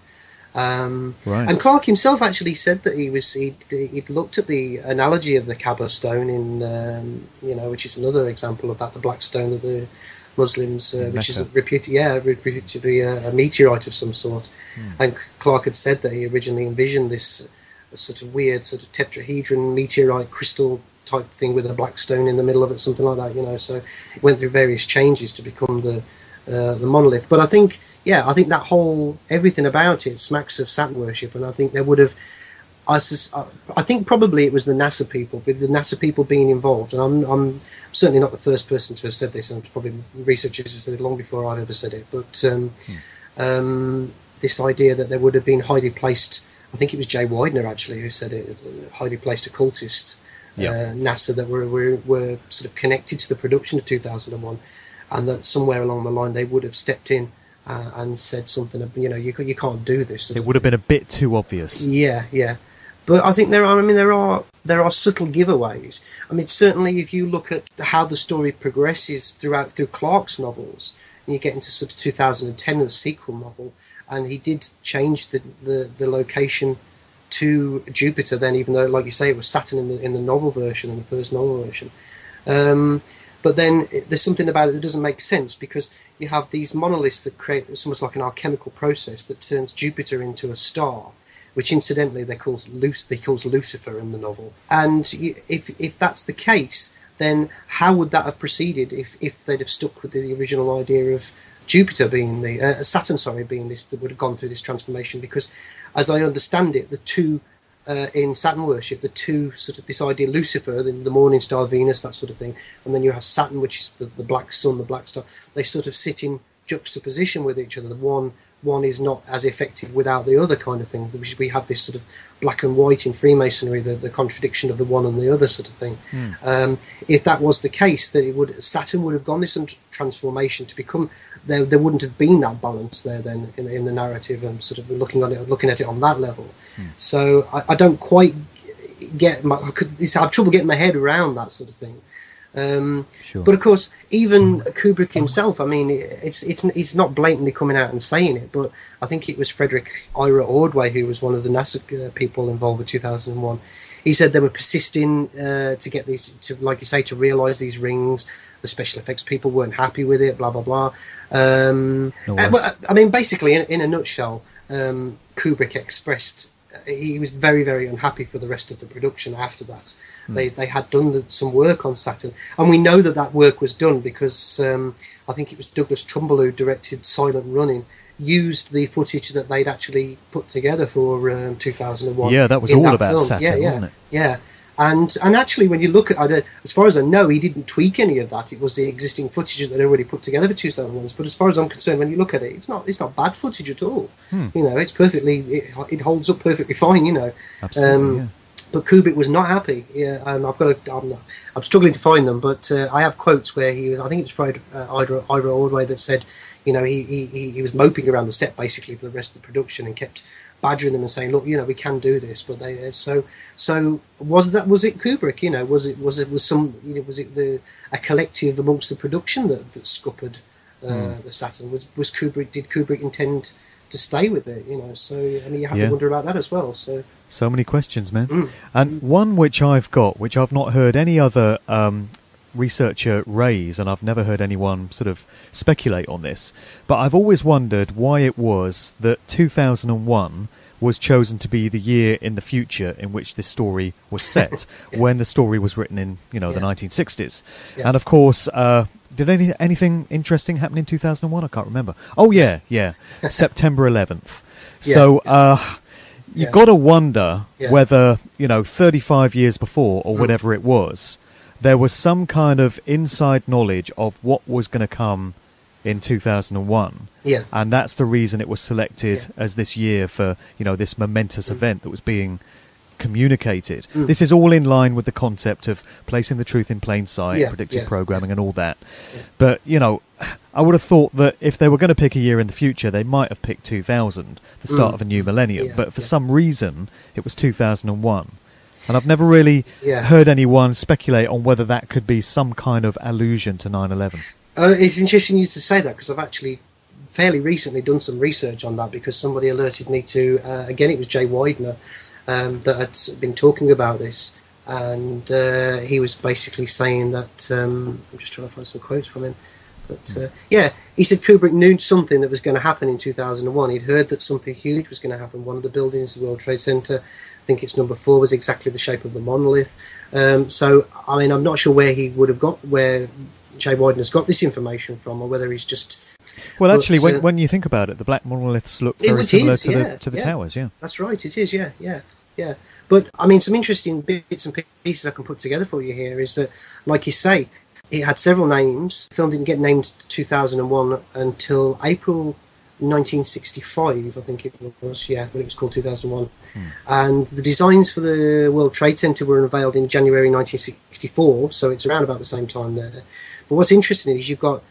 Um, Right. And Clarke himself actually said that he was he'd, he'd looked at the analogy of the Kaaba stone in um, you know which is another example of that the black stone that the Muslims uh, which is reputed yeah reputed to be a, a meteorite of some sort. Hmm. and Clarke had said that he originally envisioned this uh, sort of weird sort of tetrahedron meteorite crystal type thing with a black stone in the middle of it something like that you know. So it went through various changes to become the uh, the monolith. But I think yeah I think that whole everything about it smacks of Saturn worship and I think there would have I, sus- I think probably it was the NASA people, with the NASA people being involved, and I'm, I'm certainly not the first person to have said this, and probably researchers have said it long before I've ever said it, but um, um, this idea that there would have been highly placed, I think it was Jay Weidner actually who said it, highly placed occultists, Yeah. uh, NASA, that were, were, were sort of connected to the production of 2001, and that somewhere along the line they would have stepped in. Uh, and said something, you know, you, you can't do this. It would have been a bit too obvious. yeah, yeah. But I think there are. I mean, there are there are subtle giveaways. I mean, certainly if you look at how the story progresses throughout through Clarke's novels, and you get into sort of 2010 and the sequel novel, and he did change the, the, the location to Jupiter. Then, even though, like you say, it was Saturn in the in the novel version in the first novel version. Um, but then there's something about it that doesn't make sense because you have these monoliths that create it's almost like an alchemical process that turns Jupiter into a star, which incidentally they call they calls Lucifer in the novel. And if if that's the case, then how would that have proceeded if, if they'd have stuck with the original idea of Jupiter being the uh, Saturn, sorry, being this that would have gone through this transformation? Because as I understand it, the two uh, in Saturn worship, the two sort of this idea Lucifer, the, the morning star Venus, that sort of thing, and then you have Saturn, which is the, the black sun, the black star. They sort of sit in juxtaposition with each other. The one one is not as effective without the other kind of thing. We we have this sort of black and white in Freemasonry, the, the contradiction of the one and the other sort of thing. Um, if that was the case, that it would Saturn would have gone this transformation to become there. There wouldn't have been that balance there then in, in the narrative and sort of looking on it, looking at it on that level. So I, I don't quite get my. I could. I have trouble getting my head around that sort of thing. Um, Sure. But of course, even Kubrick himself. I mean, it's it's it's not blatantly coming out and saying it, but I think it was Frederick Ira Ordway who was one of the NASA uh, people involved with 2001. He said they were persisting uh, to get these, to like you say, to realise these rings. The special effects people weren't happy with it. Blah blah blah. Um, No uh, well, I mean, basically, in, in a nutshell, um, Kubrick expressed he was very, very unhappy for the rest of the production after that. They, they had done the, some work on Saturn, and we know that that work was done because um, I think it was Douglas Trumbull who directed Silent Running, used the footage that they'd actually put together for um, 2001. Yeah, that was all about film. Saturn, yeah, yeah, wasn't it? Yeah. And and actually, when you look at, I don't, as far as I know, he didn't tweak any of that. It was the existing footage that they'd already put together for 2001. But as far as I'm concerned, when you look at it, it's not it's not bad footage at all. Hmm. You know, it's perfectly it, it holds up perfectly fine. You know, Absolutely, Um, yeah. but Kubrick was not happy. Yeah, and I've got a, I'm, I'm struggling to find them, but uh, I have quotes where he was. I think it was Fred uh, Ira, Ira Ordway that said, you know, he, he he- was moping around the set basically for the rest of the production and kept badgering them and saying, look, you know, we can do this, but they uh, so so was that was it Kubrick? You know, was it was it was some you know was it the a collective amongst the production that that scuppered uh, Hmm. the Saturn? Was was Kubrick? Did Kubrick intend? To stay with it, you know, so I mean, you have Yeah. to wonder about that as well. So, So many questions, man. Mm. And one which I've got, which I've not heard any other um, researcher raise, and I've never heard anyone sort of speculate on this, but I've always wondered why it was that 2001 was chosen to be the year in the future in which this story was set, [laughs] when the story was written in, you know, the 1960s. Yeah. And of course, uh, did any anything interesting happen in 2001? I can't remember. Oh yeah, yeah, [laughs] September 11th. Yeah. So uh, you've Yeah. got to wonder Yeah. whether you know 35 years before Mm. or whatever it was there was some kind of inside knowledge of what was going to come in 2001 Yeah. and that's the reason it was selected Yeah. as this year for you know this momentous event that was being communicated Mm. this is all in line with the concept of placing the truth in plain sight Yeah, predictive yeah, programming and all that but you know I would have thought that if they were going to pick a year in the future, they might have picked 2000, the start Mm. of a new millennium. But for some reason, it was 2001. And I've never really Yeah. heard anyone speculate on whether that could be some kind of allusion to 9 11. Uh, it's interesting you to say that because I've actually fairly recently done some research on that because somebody alerted me to, uh, again, it was Jay Weidner um, that had been talking about this. And uh, he was basically saying that, um, I'm just trying to find some quotes from him. But uh, yeah, he said Kubrick knew something that was going to happen in 2001. He'd heard that something huge was going to happen. One of the buildings, the World Trade Center, I think it's number four, was exactly the shape of the monolith. Um, so, I mean, I'm not sure where he would have got, where Jay Weidner's got this information from, or whether he's just. Well, actually, when, uh, when you think about it, the black monoliths look very similar to, yeah, the, to the yeah. towers, yeah. That's right, it is, yeah, yeah, yeah. But I mean, some interesting bits and pieces I can put together for you here is that, like you say, it had several names. The film didn't get named 2001 until April 1965, I think it was, yeah, when it was called 2001. And the designs for the World Trade Center were unveiled in January 1964, so it's around about the same time there. But what's interesting is you've got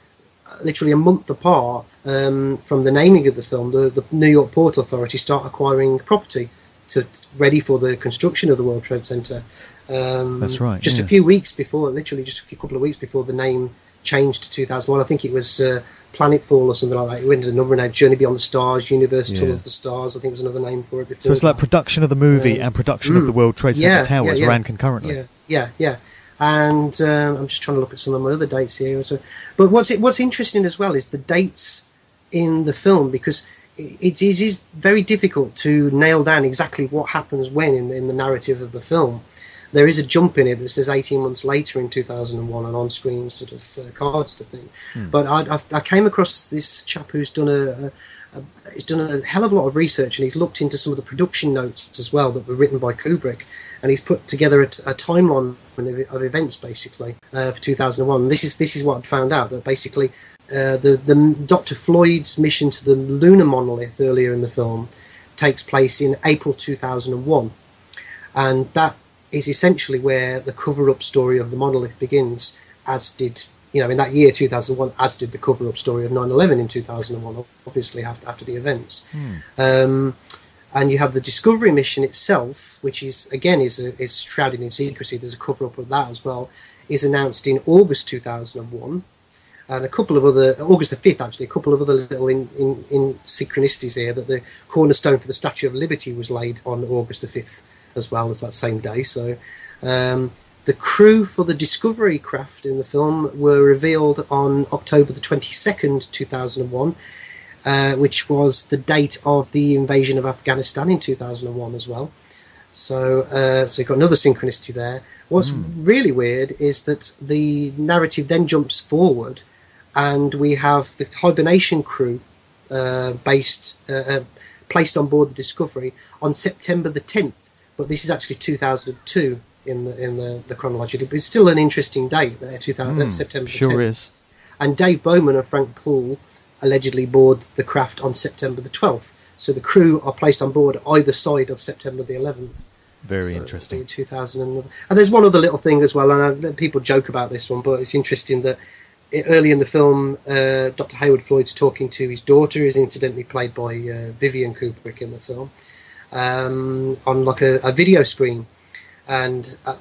uh, literally a month apart um, from the naming of the film, the, the New York Port Authority start acquiring property to ready for the construction of the World Trade Center. Um, That's right, Just yeah. a few weeks before, literally just a few couple of weeks before the name changed to 2001. I think it was uh, Planetfall or something like that. It went under a number of names: Journey Beyond the Stars, Universe Tour of the Stars. I think was another name for it before. So it's like production of the movie Um, and production of mm. the World Trade Center Yeah, towers yeah, yeah. ran concurrently. Yeah, yeah, yeah. And um, I'm just trying to look at some of my other dates here. So, but what's it, what's interesting as well is the dates in the film because it, is very difficult to nail down exactly what happens when in, in the narrative of the film. There is a jump in it that says 18 months later in 2001, an on-screen sort of uh, cards to thing. But I, I, I came across this chap who's done a, a, he's done a hell of a lot of research and he's looked into some of the production notes as well that were written by Kubrick, and he's put together a, a timeline of, of events basically uh, for 2001. This is this is what I found out that basically uh, the the Dr. Floyd's mission to the lunar monolith earlier in the film takes place in April 2001, and that is essentially where the cover-up story of the monolith begins, as did you know in that year 2001, as did the cover-up story of 9/11 in 2001, obviously after, after the events. Um, and you have the Discovery mission itself, which is again is a, is shrouded in secrecy. There's a cover-up of that as well. Is announced in August 2001 and a couple of other August the fifth actually a couple of other little in, in, in synchronicities here that the cornerstone for the Statue of Liberty was laid on August the fifth as well as that same day. So um, the crew for the Discovery craft in the film were revealed on October the twenty second, two thousand and one. Uh, which was the date of the invasion of Afghanistan in 2001 as well. So, uh, so you've got another synchronicity there. What's really weird is that the narrative then jumps forward, and we have the hibernation crew uh, based uh, uh, placed on board the Discovery on September the 10th. But this is actually 2002 in the in the, the chronology. But it's still an interesting date there, 2000, Hmm, September sure 10th. is. And Dave Bowman and Frank Poole allegedly board the craft on September the 12th. So the crew are placed on board either side of September the 11th. Very So interesting. in 2000 and, and there's one other little thing as well, and uh, people joke about this one, but it's interesting that i- early in the film, uh, Dr. Heywood Floyd's talking to his daughter, who's incidentally played by uh, Vivian Kubrick in the film, um, on like a, a video screen, and uh,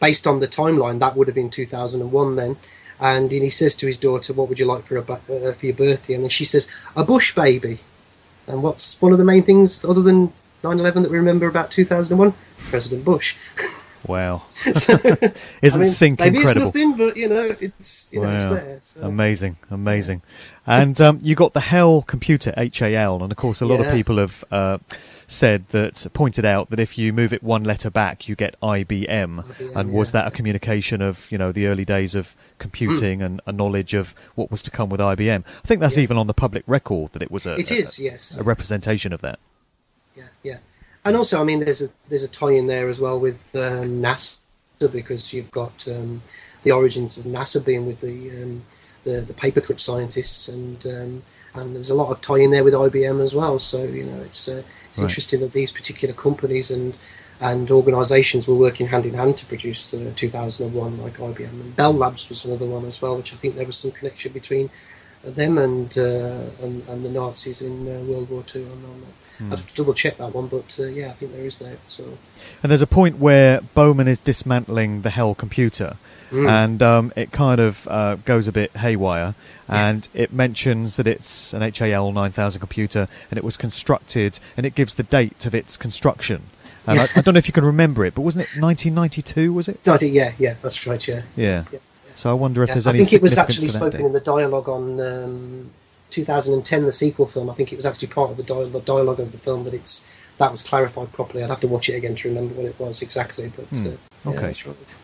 based on the timeline, that would have been 2001 then. And he says to his daughter, "What would you like for a uh, for your birthday?" And then she says, "A bush baby." And what's one of the main things other than 9/11 that we remember about 2001? President Bush. [laughs] Wow. [laughs] [laughs] Isn't I mean, Sync maybe incredible? it's nothing, but you know, it's you know, it's Wow. there. So. Amazing, amazing. And um, you got the HAL computer, HAL, and of course, a lot of people have uh, said that, pointed out that if you move it one letter back, you get IBM. and was yeah, that a communication of you know the early days of computing and a knowledge of what was to come with IBM? I think that's even on the public record that it was a It a- is, yes. a representation of that. Yeah, yeah. And also, I mean, there's a there's a tie in there as well with um, NASA because you've got um, the origins of NASA being with the um, the, the paperclip scientists, and um, and there's a lot of tie in there with IBM as well. So you know, it's uh, it's Right. interesting that these particular companies and and organisations were working hand in hand to produce uh, 2001, like IBM and Bell Labs was another one as well, which I think there was some connection between them and, uh, and and the Nazis in uh, World War Two. I'm, I'm, Hmm. I'd have to double check that one, but uh, yeah, I think there is there. So And there's a point where Bowman is dismantling the HAL computer, Mm. and um, it kind of uh, goes a bit haywire. And it mentions that it's an HAL 9000 computer, and it was constructed, and it gives the date of its construction. And I, I don't know if you can remember it, but wasn't it 1992? Was it? No, I think- yeah, yeah, that's right. Yeah. Yeah. So I wonder if Yeah, there's I any. I think it was actually spoken in the dialogue on um, 2010, the sequel film. I think it was actually part of the dialogue, of the film that it's that was clarified properly. I'd have to watch it again to remember what it was exactly. But Hmm, uh, yeah, okay. right.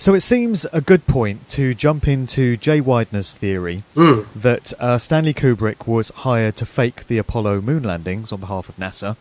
So it seems a good point to jump into Jay Weidner's theory Mm. that uh, Stanley Kubrick was hired to fake the Apollo moon landings on behalf of NASA,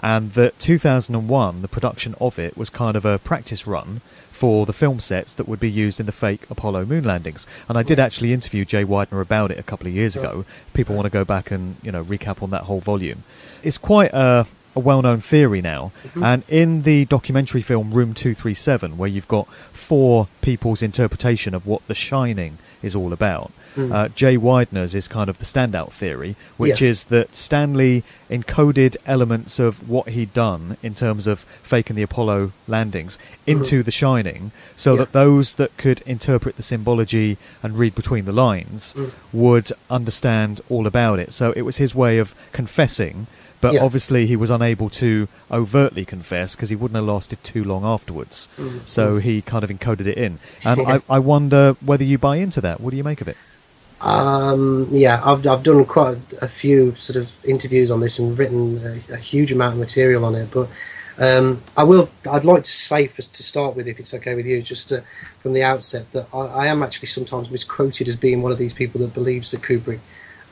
and that 2001, the production of it, was kind of a practice run for the film sets that would be used in the fake Apollo moon landings. And I did actually interview Jay Weidner about it a couple of years ago. People want to go back and you know recap on that whole volume. It's quite a a well-known theory now. Mhm. And in the documentary film Room 237, where you've got four people's interpretation of what The Shining is all about, Mm. uh, Jay Weidner's is kind of the standout theory, which Yeah. is that Stanley encoded elements of what he'd done in terms of faking the Apollo landings into The Shining, so Yeah. that those that could interpret the symbology and read between the lines Mm. would understand all about it. So it was his way of confessing, but Yeah. obviously he was unable to overtly confess because he wouldn't have lasted too long afterwards. Mm. So he kind of encoded it in. And [laughs] I, I wonder whether you buy into that. What do you make of it? Um, yeah, I've, I've done quite a, a few sort of interviews on this and written a, a huge amount of material on it. But um, I will. I'd like to say for, to start with, if it's okay with you, just to, from the outset, that I, I am actually sometimes misquoted as being one of these people that believes that Kubrick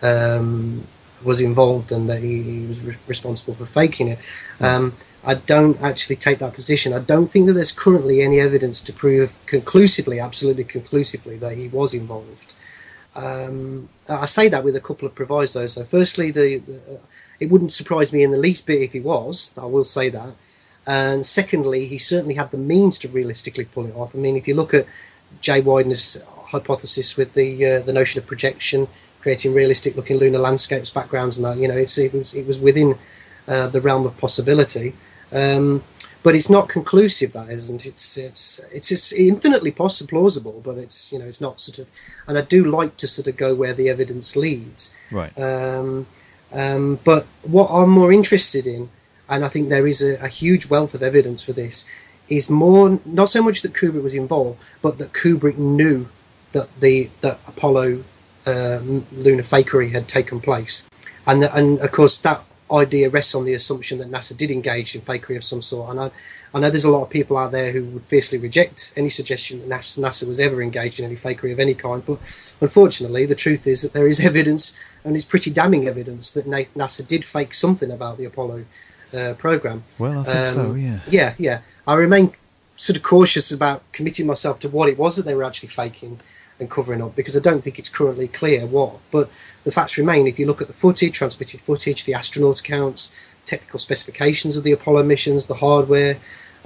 um, was involved and that he, he was re- responsible for faking it. Um, I don't actually take that position. I don't think that there's currently any evidence to prove conclusively, absolutely conclusively, that he was involved. Um, I say that with a couple of provisos. So, firstly, the, the it wouldn't surprise me in the least bit if he was. I will say that. And secondly, he certainly had the means to realistically pull it off. I mean, if you look at Jay Weidner's hypothesis with the uh, the notion of projection, creating realistic looking lunar landscapes, backgrounds, and that, you know, it's, it was it was within uh, the realm of possibility. Um, but it's not conclusive. That isn't. It's it's it's, infinitely possible, plausible, but it's you know it's not sort of. And I do like to sort of go where the evidence leads. Right. Um, um, but what I'm more interested in, and I think there is a, a huge wealth of evidence for this, is more not so much that Kubrick was involved, but that Kubrick knew that the that Apollo um, lunar fakery had taken place, and that, and of course that idea rests on the assumption that NASA did engage in fakery of some sort. And I, I know there's a lot of people out there who would fiercely reject any suggestion that NASA NASA was ever engaged in any fakery of any kind. But unfortunately, the truth is that there is [laughs] evidence, and it's pretty damning evidence, that NASA did fake something about the Apollo uh, program. Well, I think so, yeah. Yeah, yeah. I remain sort of cautious about committing myself to what it was that they were actually faking and covering up because I don't think it's currently clear what. But the facts remain. If you look at the footage, transmitted footage, the astronaut accounts, technical specifications of the Apollo missions, the hardware,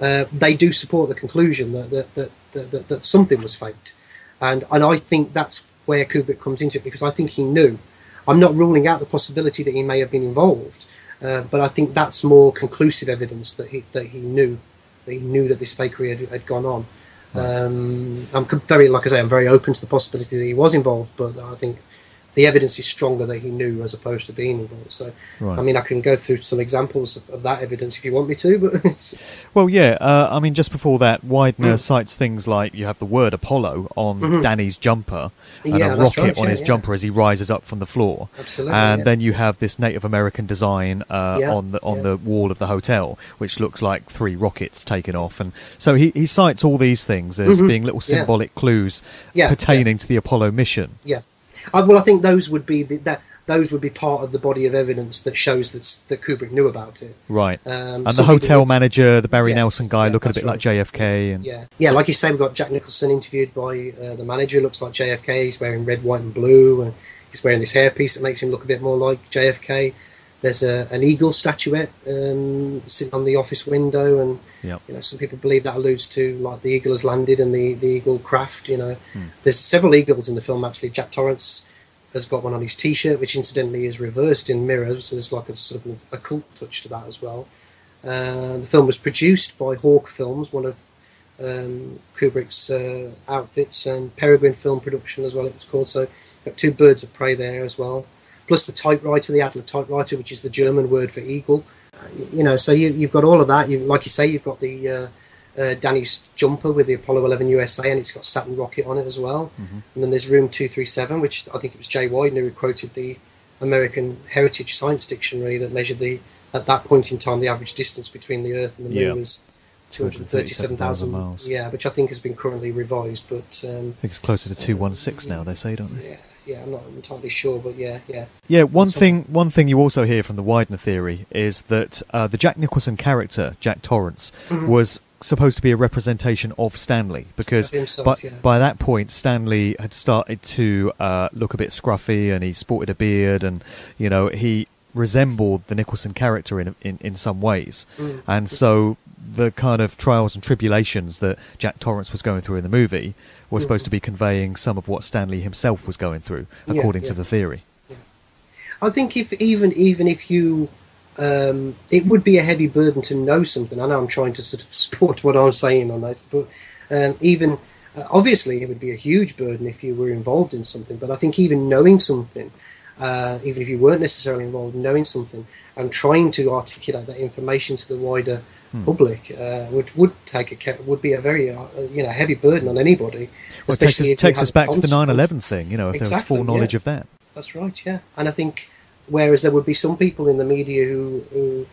uh, they do support the conclusion that that, that, that, that that something was faked. And and I think that's where Kubrick comes into it because I think he knew. I'm not ruling out the possibility that he may have been involved, uh, but I think that's more conclusive evidence that he that he knew that he knew that this fakery had, had gone on. Um, I'm very, like I say, I'm very open to the possibility that he was involved, but I think the evidence is stronger that he knew as opposed to being involved. So, Right. I mean, I can go through some examples of, of that evidence if you want me to, but [laughs] it's, Well, yeah. Uh, I mean, just before that, Weidner Mm. cites things like you have the word Apollo on Mhm. Danny's jumper and Yeah, a rocket right, on yeah, his yeah. jumper as he rises up from the floor. Absolutely, And then you have this Native American design uh, on the on the wall of the hotel, which looks like three rockets taken off. And so he, he cites all these things as Mhm. being little symbolic clues pertaining to the Apollo mission. yeah. I, well, I think those would be the, that those would be part of the body of evidence that shows that that Kubrick knew about it. Right. Um, and the hotel would- manager, the Barry Yeah, Nelson guy, yeah, looking a bit like JFK. And Yeah, yeah. Like you say, we've got Jack Nicholson interviewed by uh, the manager. Looks like JFK. He's wearing red, white, and blue, and he's wearing this hairpiece that makes him look a bit more like JFK. There's a, an eagle statuette um, sitting on the office window, and Yep. you know some people believe that alludes to like the eagle has landed and the, the eagle craft. You know, there's several eagles in the film actually. Jack Torrance has got one on his T-shirt, which incidentally is reversed in mirrors. So there's like a sort of a cult touch to that as well. Uh, the film was produced by Hawk Films, one of um, Kubrick's uh, outfits, and Peregrine Film Production as well. It was called. So got two birds of prey there as well. Plus the typewriter, the Adler typewriter, which is the German word for eagle. Uh, you know, so you, you've got all of that. You, like you say, you've got the uh, uh, Danny's jumper with the Apollo 11 USA, and it's got Saturn rocket on it as well. Mm-hmm. And then there's Room 237, which I think it was Jay Weidner who quoted the American Heritage Science Dictionary that measured the at that point in time the average distance between the Earth and the Moon Yeah. was 237,000 miles. Yeah, which I think has been currently revised, but um, I think it's closer to 216 now, they say, don't they? yeah, yeah, I'm not entirely sure, but yeah, yeah. Yeah, one thing one thing you also hear from the Weidner theory is that uh, the Jack Nicholson character, Jack Torrance, Mhm. was supposed to be a representation of Stanley because Of himself, by, yeah. by that point Stanley had started to uh, look a bit scruffy and he sported a beard and you know he resembled the Nicholson character in in, in some ways Mm. and so the kind of trials and tribulations that Jack Torrance was going through in the movie were supposed to be conveying some of what Stanley himself was going through Yeah, according to the theory I think if even even if you, um, it would be a heavy burden to know something. I know I'm trying to sort of [laughs] support what I'm saying on this, but um, even uh, obviously it would be a huge burden if you were involved in something. But I think even knowing something, uh, even if you weren't necessarily involved, in knowing something and trying to articulate that information to the wider Hmm. public uh, would would take a would be a very uh, you know heavy burden on anybody. Well, it takes us, takes us back to the cons- 9 11 thing, you know, if there was full knowledge yeah. of that. That's right, yeah. And I think whereas there would be some people in the media who, who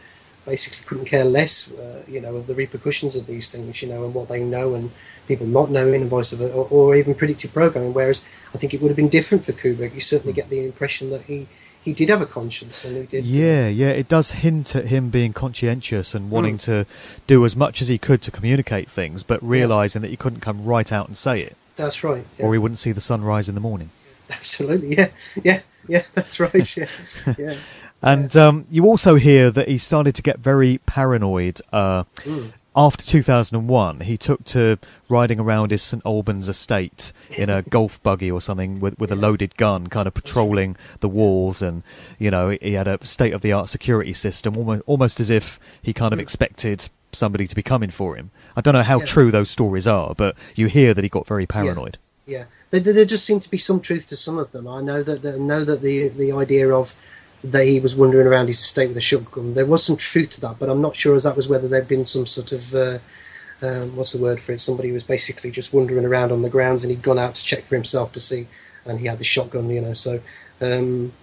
basically couldn't care less, uh, you know, of the repercussions of these things, you know, and what they know, and people not knowing, and vice versa, or, or even predictive programming. Whereas I think it would have been different for Kubrick. You certainly get the impression that he he did have a conscience, and he did. Yeah, yeah, it does hint at him being conscientious and wanting Mm. to do as much as he could to communicate things, but realizing that he couldn't come right out and say it, That's right. Yeah. or he wouldn't see the sunrise in the morning. [laughs] Absolutely. Yeah. Yeah. Yeah. [laughs] That's right. Yeah. [laughs] Yeah. And um, you also hear that he started to get very paranoid. Uh, Mm. After 2001, he took to riding around his St Albans estate in a [laughs] golf buggy or something with, with a loaded gun, kind of patrolling the walls. And, you know, he had a state of the art security system, almost, almost as if he kind of expected somebody to be coming for him. I don't know how Yeah. true those stories are, but you hear that he got very paranoid. Yeah, there, there there just seemed to be some truth to some of them. I know that, that know that the the idea of that he was wandering around his estate with a shotgun. There was some truth to that, but I'm not sure as that was whether there'd been some sort of uh, um, what's the word for it? Somebody was basically just wandering around on the grounds and he'd gone out to check for himself to see, and he had the shotgun, you know. So, um,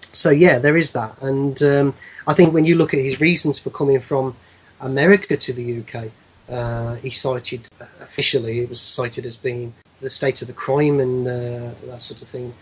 so yeah, there is that, and um, I think when you look at his reasons for coming from America to the UK, uh, he cited uh, officially it was cited as being the state of the crime and uh, that sort of thing,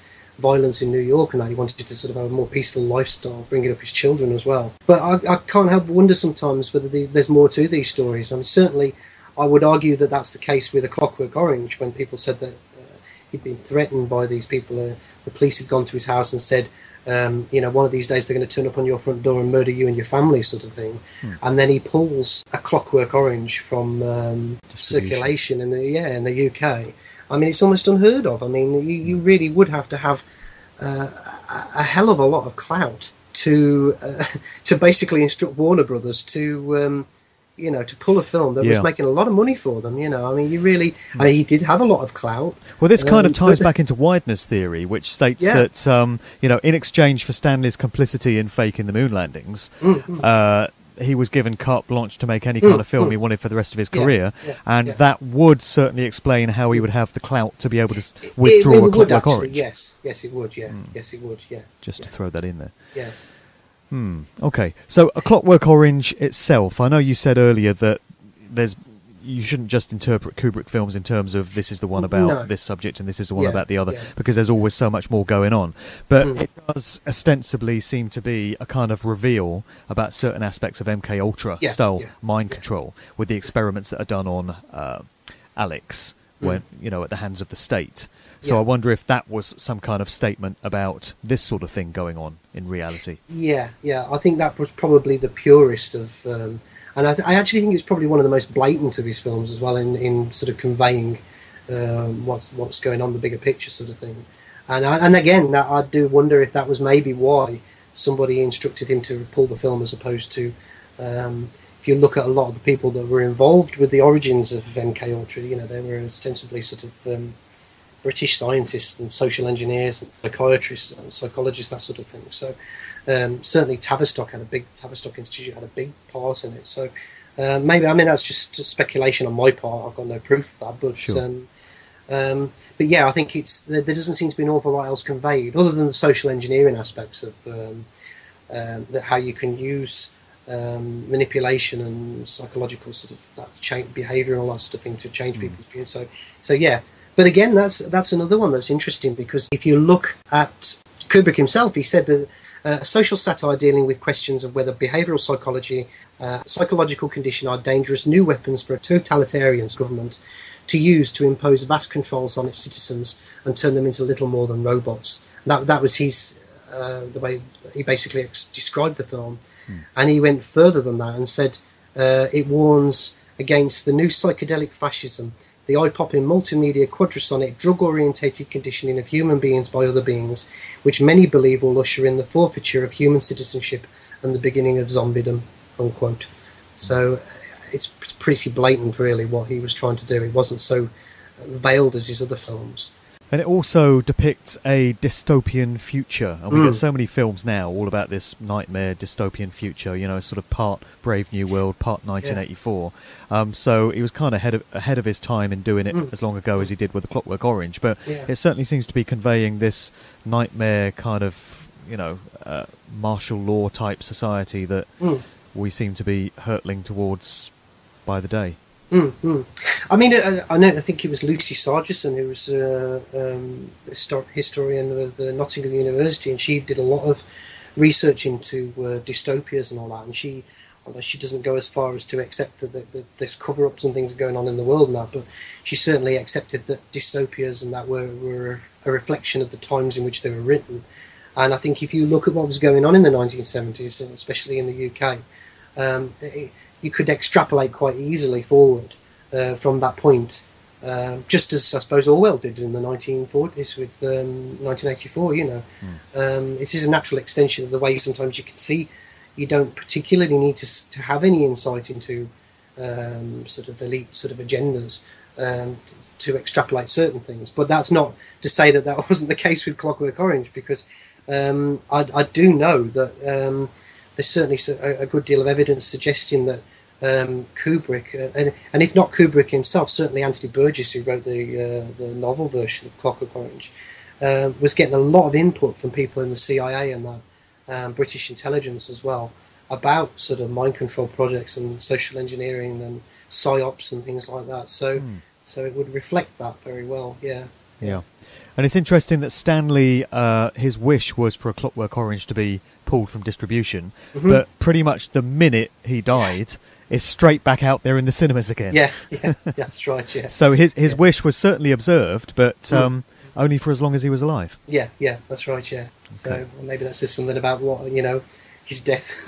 violence in New York, and that he wanted to sort of have a more peaceful lifestyle, bringing up his children as well. But I, I can't help but wonder sometimes whether the, there's more to these stories. I mean, certainly, I would argue that that's the case with A Clockwork Orange when people said that uh, he'd been threatened by these people. Uh, the police had gone to his house and said, um, you know, one of these days they're going to turn up on your front door and murder you and your family, sort of thing. And then he pulls a Clockwork Orange from um, circulation in the yeah in the UK. I mean, it's almost unheard of. I mean, you, you really would have to have uh, a, a hell of a lot of clout to uh, [laughs] to basically instruct Warner Brothers to. Um, you know, to pull a film that was making a lot of money for them. You know, I mean, you really, I mean, he did have a lot of clout. Well, this kind of Um, ties back into Weidner's theory, which states Yeah. that um, you know, in exchange for Stanley's complicity in faking the moon landings, Mm, mm. uh, he was given carte blanche to make any Mm, kind of film mm. he wanted for the rest of his career, yeah, and yeah. that would certainly explain how he would have the clout to be able to s- It- withdraw it, a would Clockwork actually, Orange. yes, yes, it would, yeah, yes, it would, yeah, Just to throw that in there. yeah. Hmm. Okay. So, A Clockwork Orange itself. I know you said earlier that there's you shouldn't just interpret Kubrick films in terms of this is the one about No. this subject and this is the one Yeah, about the other yeah. because there's always so much more going on. But Mm. it does ostensibly seem to be a kind of reveal about certain aspects of MK Ultra Yeah, style mind control with the experiments that are done on uh, Alex when you know at the hands of the state. So. I wonder if that was some kind of statement about this sort of thing going on in reality. Yeah, yeah. I think that was probably the purest of, um, and I, th- I actually think it's probably one of the most blatant of his films as well in, in sort of conveying um, what's what's going on, the bigger picture sort of thing. And I, and again, that I do wonder if that was maybe why somebody instructed him to pull the film as opposed to. Um, if you look at a lot of the people that were involved with the origins of MK Ultra, you know, they were ostensibly sort of um, British scientists and social engineers and psychiatrists and psychologists, that sort of thing. So um, certainly Tavistock had a big Tavistock Institute had a big part in it. So uh, maybe I mean that's just speculation on my part. I've got no proof of that, but Sure. um, um, but yeah, I think it's there, there doesn't seem to be an awful lot else conveyed other than the social engineering aspects of um, um, that how you can use um, manipulation and psychological sort of that change behavior and all that sort of thing to change people's being. So so yeah, but again, that's that's another one that's interesting because if you look at Kubrick himself, he said that a social satire dealing with questions of whether behavioral psychology, uh, psychological condition are dangerous new weapons for a totalitarian government to use to impose vast controls on its citizens and turn them into little more than robots. That that was his uh, the way he basically ex- described the film, and he went further than that and said uh, it warns against the new psychedelic fascism, the eye-popping multimedia quadrasonic drug-orientated conditioning of human beings by other beings, which many believe will usher in the forfeiture of human citizenship and the beginning of zombiedom. Unquote. So it's pretty blatant, really, what he was trying to do. It wasn't so veiled as his other films. And it also depicts a dystopian future. And we Mm. get so many films now all about this nightmare dystopian future, you know, sort of part Brave New World, part 1984. Um, so he was kind of ahead of, ahead of his time in doing it Mm. as long ago as he did with The Clockwork Orange. But Yeah. it certainly seems to be conveying this nightmare kind of, you know, uh, martial law type society that Mm. we seem to be hurtling towards by the day. Mm, mm. I mean, I, I know. I think it was Lucy Sargisson who was uh, um, a histor- historian with uh, Nottingham University, and she did a lot of research into uh, dystopias and all that. And she, although she doesn't go as far as to accept that, that, that there's cover-ups and things are going on in the world that, but she certainly accepted that dystopias and that were, were a reflection of the times in which they were written. And I think if you look at what was going on in the 1970s, and especially in the UK, um, it, you could extrapolate quite easily forward uh, from that point. Um, just as I suppose Orwell did in the 1940s with um, 1984, you know, um, is a natural extension of the way sometimes you can see you don't particularly need to, to have any insight into um, sort of elite sort of agendas um, to extrapolate certain things. But that's not to say that that [laughs] wasn't the case with Clockwork Orange, because um, I, I do know that um, there's certainly a good deal of evidence suggesting that um, Kubrick, uh, and, and if not Kubrick himself, certainly Anthony Burgess, who wrote the uh, the novel version of Clockwork Orange, uh, was getting a lot of input from people in the CIA and that um, British intelligence as well about sort of mind control projects and social engineering and psyops and things like that. So, so it would reflect that very well. Yeah. Yeah. And it's interesting that Stanley, uh, his wish was for a Clockwork Orange to be pulled from distribution, Mhm. but pretty much the minute he died, it's straight back out there in the cinemas again. Yeah, [laughs] yeah, that's right. Yeah. So his his wish was certainly observed, but Mm. um, only for as long as he was alive. Yeah, yeah, that's right. Yeah. So maybe that says something about what you know his death.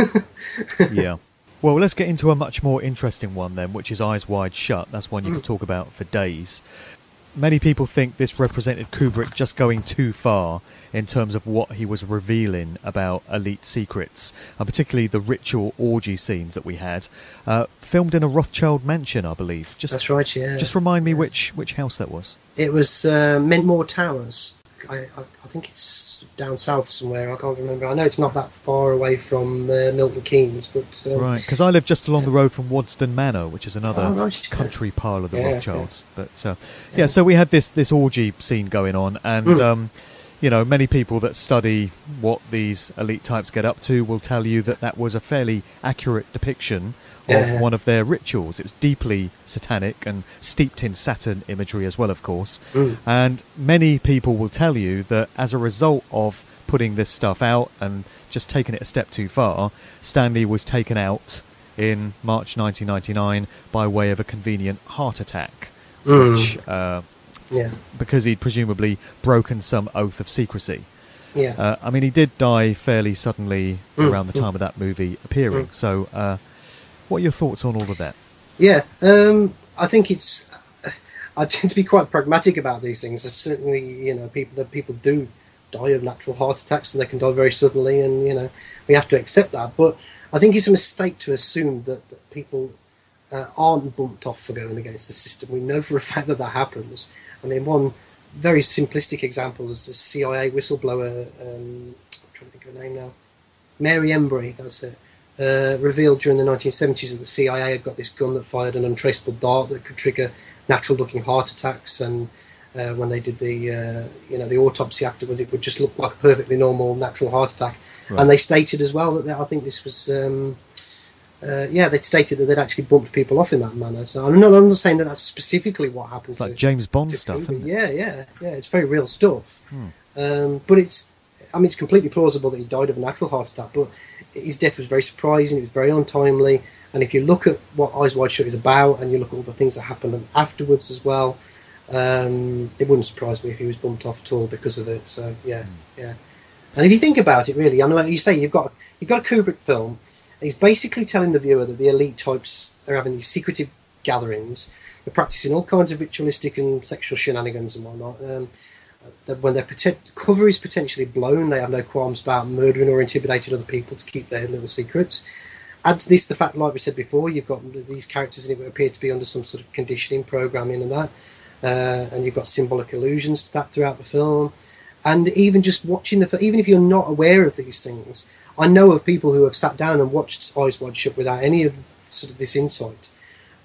[laughs] yeah. Well, let's get into a much more interesting one then, which is Eyes Wide Shut. That's one you could talk about for days. Many people think this represented Kubrick just going too far in terms of what he was revealing about elite secrets, and particularly the ritual orgy scenes that we had, uh, filmed in a Rothschild mansion, I believe. Just, That's right, yeah. Just remind me which which house that was. It was uh, Mentmore Towers. I, I, I think it's down south somewhere. I can't remember. I know it's not that far away from uh, Milton Keynes, but um, Right, because I live just along the road from Waddesdon Manor, which is another Oh, right, country pile of the Yeah, Rothschilds. But uh, yeah, so we had this this orgy scene going on, and Mm. um, you know, many people that study what these elite types get up to will tell you that that was a fairly accurate depiction of Yeah. one of their rituals. It was deeply satanic and steeped in Saturn imagery as well, of course. Mm. And many people will tell you that as a result of putting this stuff out and just taking it a step too far, Stanley was taken out in March 1999 by way of a convenient heart attack, Mm. which, uh, Yeah. because he'd presumably broken some oath of secrecy. Yeah. Uh, I mean, he did die fairly suddenly Mm, around the mm. time of that movie appearing. So, uh, what are your thoughts on all of that? Yeah, um, I think it's. [laughs] I tend to be quite pragmatic about these things. I've certainly, you know, people that people do die of natural heart attacks and they can die very suddenly, and you know, we have to accept that. But I think it's a mistake to assume that, that people uh, aren't bumped off for going against the system. We know for a fact that that happens. I mean, one very simplistic example is the CIA whistleblower. Um, I'm trying to think of her name now. Mary Embree, that's it. Uh, revealed during the 1970s that the CIA had got this gun that fired an untraceable dart that could trigger natural-looking heart attacks, and uh, when they did the uh, you know the autopsy afterwards, it would just look like a perfectly normal natural heart attack. Right. And they stated as well that they, I think this was. Um, uh, yeah, they stated that they'd actually bumped people off in that manner. So I'm not, I'm not saying that that's specifically what happened. It's like James Bond stuff. Yeah, yeah, yeah. It's very real stuff. Hmm. Um, but it's, I mean, it's completely plausible that he died of a natural heart attack. But his death was very surprising. It was very untimely. And if you look at what Eyes Wide Shut is about, and you look at all the things that happened afterwards as well, um, it wouldn't surprise me if he was bumped off at all because of it. So yeah, mm. yeah. And if you think about it, really, I mean, like you say, you've got you've got a Kubrick film. He's basically telling the viewer that the elite types are having these secretive gatherings. They're practicing all kinds of ritualistic and sexual shenanigans and whatnot. Um, when their cover is potentially blown, they have no qualms about murdering or intimidating other people to keep their little secrets. Add to this the fact, like we said before, you've got these characters in it that appear to be under some sort of conditioning, programming, and that. Uh, and you've got symbolic allusions to that throughout the film. And even just watching the film, even if you're not aware of these things, I know of people who have sat down and watched Eyes Wide Shut without any of sort of this insight,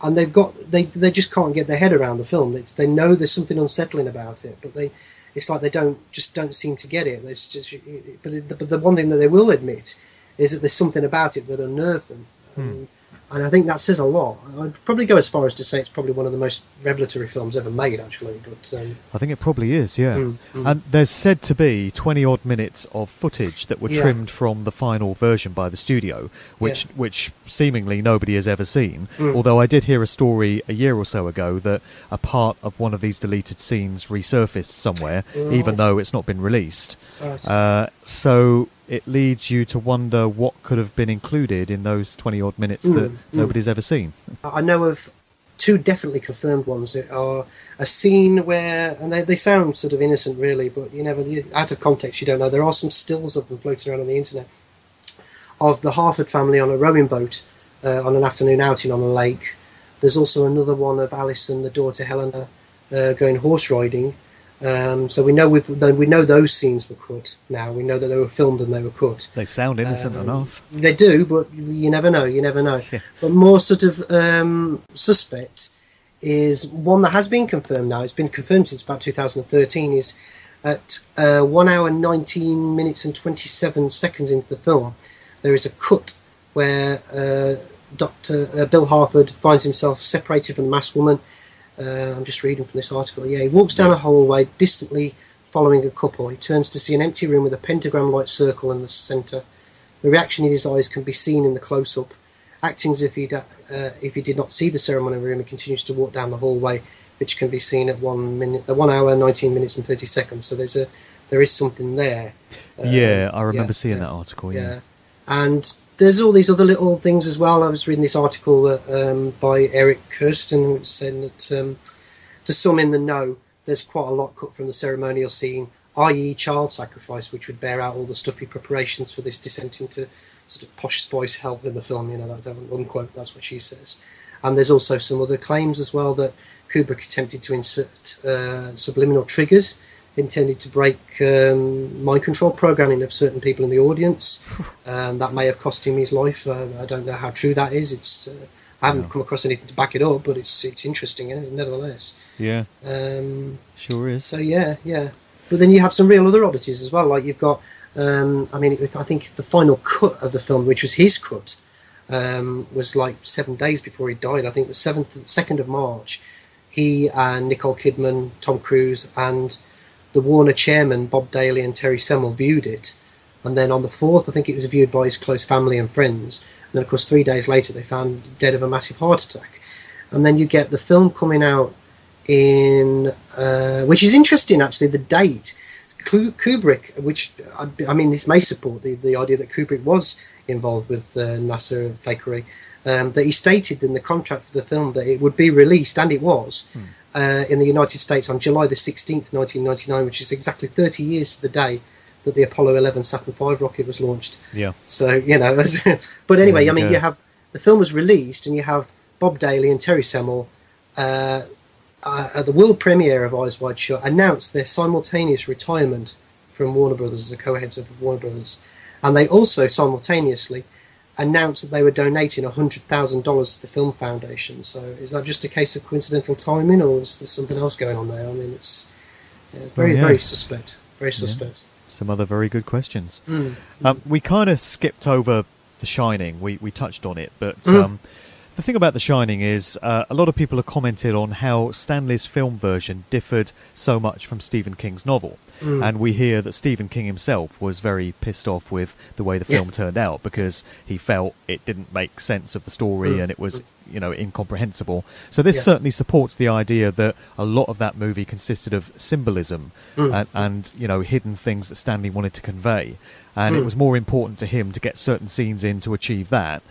and they've got they they just can't get their head around the film. It's, they know there's something unsettling about it, but they it's like they don't just don't seem to get it. It's just, but, the, but the one thing that they will admit is that there's something about it that unnerved them. Hmm. And I think that says a lot. I'd probably go as far as to say it's probably one of the most revelatory films ever made, actually. But um, I think it probably is, yeah. Mm, mm. And there's said to be 20 odd minutes of footage that were yeah. trimmed from the final version by the studio, which yeah. which seemingly nobody has ever seen. Mm. Although I did hear a story a year or so ago that a part of one of these deleted scenes resurfaced somewhere, right. even though it's not been released. Right. Uh, so it leads you to wonder what could have been included in those 20 odd minutes mm, that mm. nobody's ever seen. I know of two definitely confirmed ones that are a scene where, and they, they sound sort of innocent really, but you never, out of context, you don't know. There are some stills of them floating around on the internet of the Harford family on a rowing boat uh, on an afternoon outing on a lake. There's also another one of Alice and the daughter Helena uh, going horse riding um, so we know we we know those scenes were cut. Now we know that they were filmed and they were cut. They sound innocent um, enough. They do, but you never know. You never know. Yeah. But more sort of um, suspect is one that has been confirmed now. It's been confirmed since about 2013. Is at uh, one hour 19 minutes and 27 seconds into the film, there is a cut where uh, Doctor uh, Bill Harford finds himself separated from the masked woman uh, I'm just reading from this article. Yeah, he walks down a hallway, distantly following a couple. He turns to see an empty room with a pentagram-like circle in the centre. The reaction in his eyes can be seen in the close-up. Acting as if he uh, if he did not see the ceremony room, he continues to walk down the hallway, which can be seen at one minute, uh, one hour, nineteen minutes and thirty seconds. So there's a there is something there. Um, yeah, I remember yeah, seeing yeah, that article. Yeah. yeah, and there's all these other little things as well. I was reading this article um, by Eric Kirsten who was saying that um, to some in the know, there's quite a lot cut from the ceremonial scene, i.e., child sacrifice, which would bear out all the stuffy preparations for this descent into sort of posh spice health in the film. You know, that unquote. That's what she says. And there's also some other claims as well that Kubrick attempted to insert uh, subliminal triggers intended to break um, mind control programming of certain people in the audience. [laughs] Um, that may have cost him his life. Uh, I don't know how true that is. It's uh, I haven't come across anything to back it up, but it's it's interesting, it? nevertheless. Yeah. Um, sure is. So yeah, yeah. But then you have some real other oddities as well. Like you've got, um, I mean, it, I think the final cut of the film, which was his cut, um, was like seven days before he died. I think the seventh, second of March, he and Nicole Kidman, Tom Cruise, and the Warner chairman, Bob Daly and Terry Semel, viewed it. And then on the 4th, I think it was viewed by his close family and friends. And then, of course, three days later, they found dead of a massive heart attack. And then you get the film coming out in, uh, which is interesting actually, the date. Kubrick, which I mean, this may support the, the idea that Kubrick was involved with uh, NASA fakery, um, that he stated in the contract for the film that it would be released, and it was, hmm. Uh, in the United States on July the 16th, 1999, which is exactly 30 years to the day that the Apollo 11 Saturn V rocket was launched. Yeah. So, you know, [laughs] but anyway, There I mean, go. you have the film was released and you have Bob Daly and Terry Semel uh, uh, at the world premiere of Eyes Wide Shut announced their simultaneous retirement from Warner Brothers as the co-heads of Warner Brothers. And they also simultaneously announced that they were donating $100,000 to the Film Foundation. So is that just a case of coincidental timing or is there something else going on there? I mean, it's uh, very, Oh, yeah. very suspect. Very suspect. Some other very good questions. Mm. Um, we kind of skipped over The Shining. We we touched on it, but Mm. um, the thing about The Shining is uh, a lot of people have commented on how Stanley's film version differed so much from Stephen King's novel. Mm. And we hear that Stephen King himself was very pissed off with the way the Yeah. film turned out because he felt it didn't make sense of the story Mm. and it was, you know, incomprehensible. So this Yeah. certainly supports the idea that a lot of that movie consisted of symbolism Mm. and, and, you know, hidden things that Stanley wanted to convey. And it Mm. was more important to him to get certain scenes in to achieve that.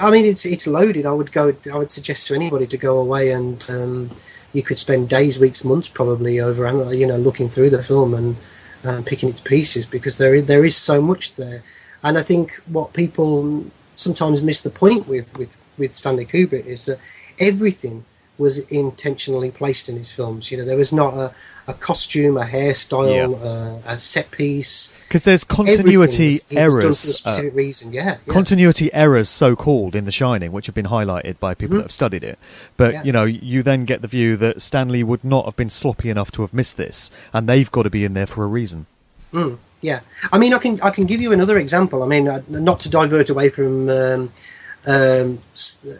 I mean, it's it's loaded. I would go. I would suggest to anybody to go away and um, you could spend days, weeks, months probably over, you know, looking through the film and um, picking its pieces because there is, there is so much there. And I think what people sometimes miss the point with with with Stanley Kubrick is that everything was intentionally placed in his films. You know, there was not a, a costume, a hairstyle, uh, a set piece. Because there's continuity was- errors. for a uh, reason. Yeah, yeah. Continuity errors, so called, in The Shining, which have been highlighted by people Mhm. that have studied it. But, Yeah. you know, you then get the view that Stanley would not have been sloppy enough to have missed this, and they've got to be in there for a reason. Mm, yeah, I mean, I can I can give you another example. I mean, uh, not to divert away from um, um,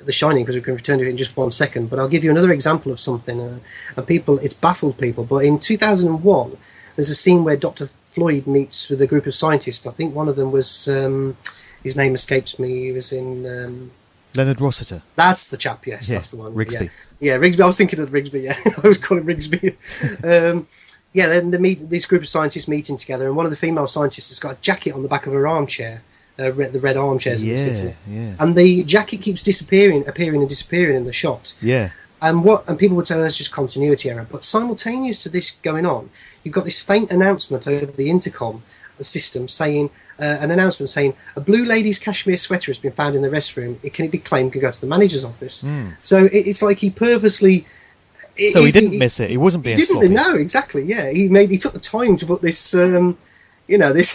The Shining because we can return to it in just one second. But I'll give you another example of something. Uh, and people, it's baffled people. But in 2001, there's a scene where Dr. Floyd meets with a group of scientists. I think one of them was um, his name escapes me. He was in. Um, Leonard Rossiter. that's the chap, yes, Yeah, that's the one. Rigsby. Yeah, yeah Rigsby. I was thinking of Rigsby, yeah. [laughs] I was calling Rigsby. um, yeah, then the meet, this group of scientists meeting together, and one of the female scientists has got a jacket on the back of her armchair, uh, red, the red armchairs that sit in. Yeah, yeah. And the jacket keeps disappearing, appearing and disappearing in the shot. Yeah. And what and people would say oh, that's just continuity error. But simultaneous to this going on, you've got this faint announcement over the intercom system saying uh, an announcement saying a blue lady's cashmere sweater has been found in the restroom. It can it be claimed can go to the manager's office. So it, it's like he purposely. So he didn't miss it. He wasn't being He didn't. sloppy. No, exactly. Yeah, he made. He took the time to put this. Um, you know this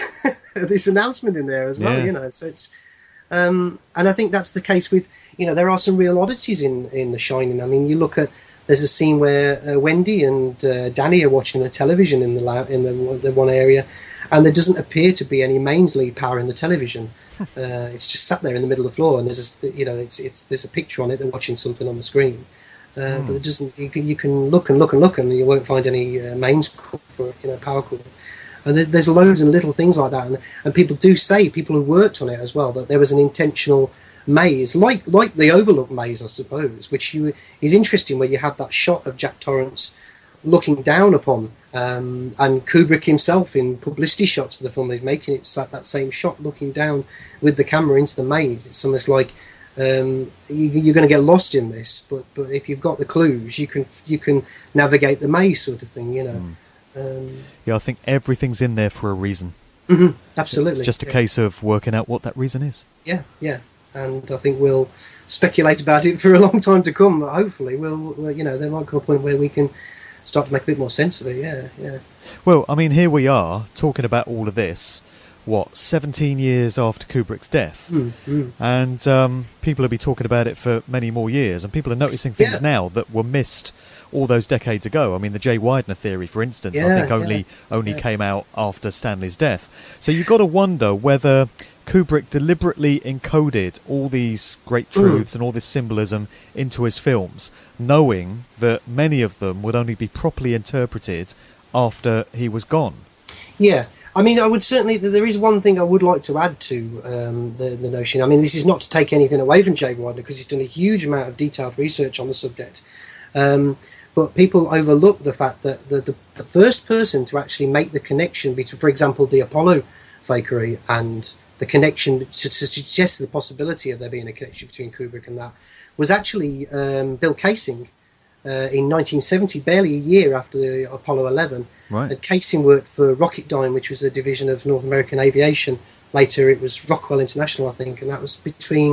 [laughs] this announcement in there as well. Yeah. You know, so it's. Um, and I think that's the case with you know there are some real oddities in in The Shining. I mean, you look at there's a scene where uh, Wendy and uh, Danny are watching the television in the la- in the, one- the one area, and there doesn't appear to be any mains lead power in the television. [laughs] uh, it's just sat there in the middle of the floor, and there's a, you know it's it's there's a picture on it. They're watching something on the screen. Uh, But it doesn't. You can, you can look and look and look, and you won't find any uh, mains for you know power cord. And there's loads and little things like that, and, and people do say people who worked on it as well that there was an intentional maze, like like the Overlook maze, I suppose, which you is interesting where you have that shot of Jack Torrance looking down upon, um, and Kubrick himself in publicity shots for the film is making it's that that same shot looking down with the camera into the maze. It's almost like um, you, you're going to get lost in this, but but if you've got the clues, you can you can navigate the maze sort of thing, you know. Um, Yeah, I think everything's in there for a reason. mhm, absolutely, It's just a yeah. case of working out what that reason is. Yeah, yeah, and I think we'll speculate about it [laughs] for a long time to come. Hopefully, we'll, we'll you know there might come a point where we can start to make a bit more sense of it. Yeah, yeah. Well, I mean, here we are talking about all of this. What, 17 years after Kubrick's death? Mm, mm. And um, people will be talking about it for many more years, and people are noticing things Yeah. now that were missed all those decades ago. I mean, the Jay Weidner theory, for instance, I think only yeah, only yeah. came out after Stanley's death. So you've got to wonder whether Kubrick deliberately encoded all these great Mm. truths and all this symbolism into his films, knowing that many of them would only be properly interpreted after he was gone. Yeah, I mean, I would certainly. There is one thing I would like to add to um, the the notion. I mean, this is not to take anything away from Jay Weidner because he's done a huge amount of detailed research on the subject. Um, but people overlook the fact that the, the the first person to actually make the connection between, for example, the Apollo fakery and the connection to, to suggest the possibility of there being a connection between Kubrick and that was actually um, Bill Kaysing uh, in 1970, barely a year after the Apollo 11. Right. And Kaysing worked for Rocketdyne, which was a division of North American Aviation. Later, it was Rockwell International, I think, and that was between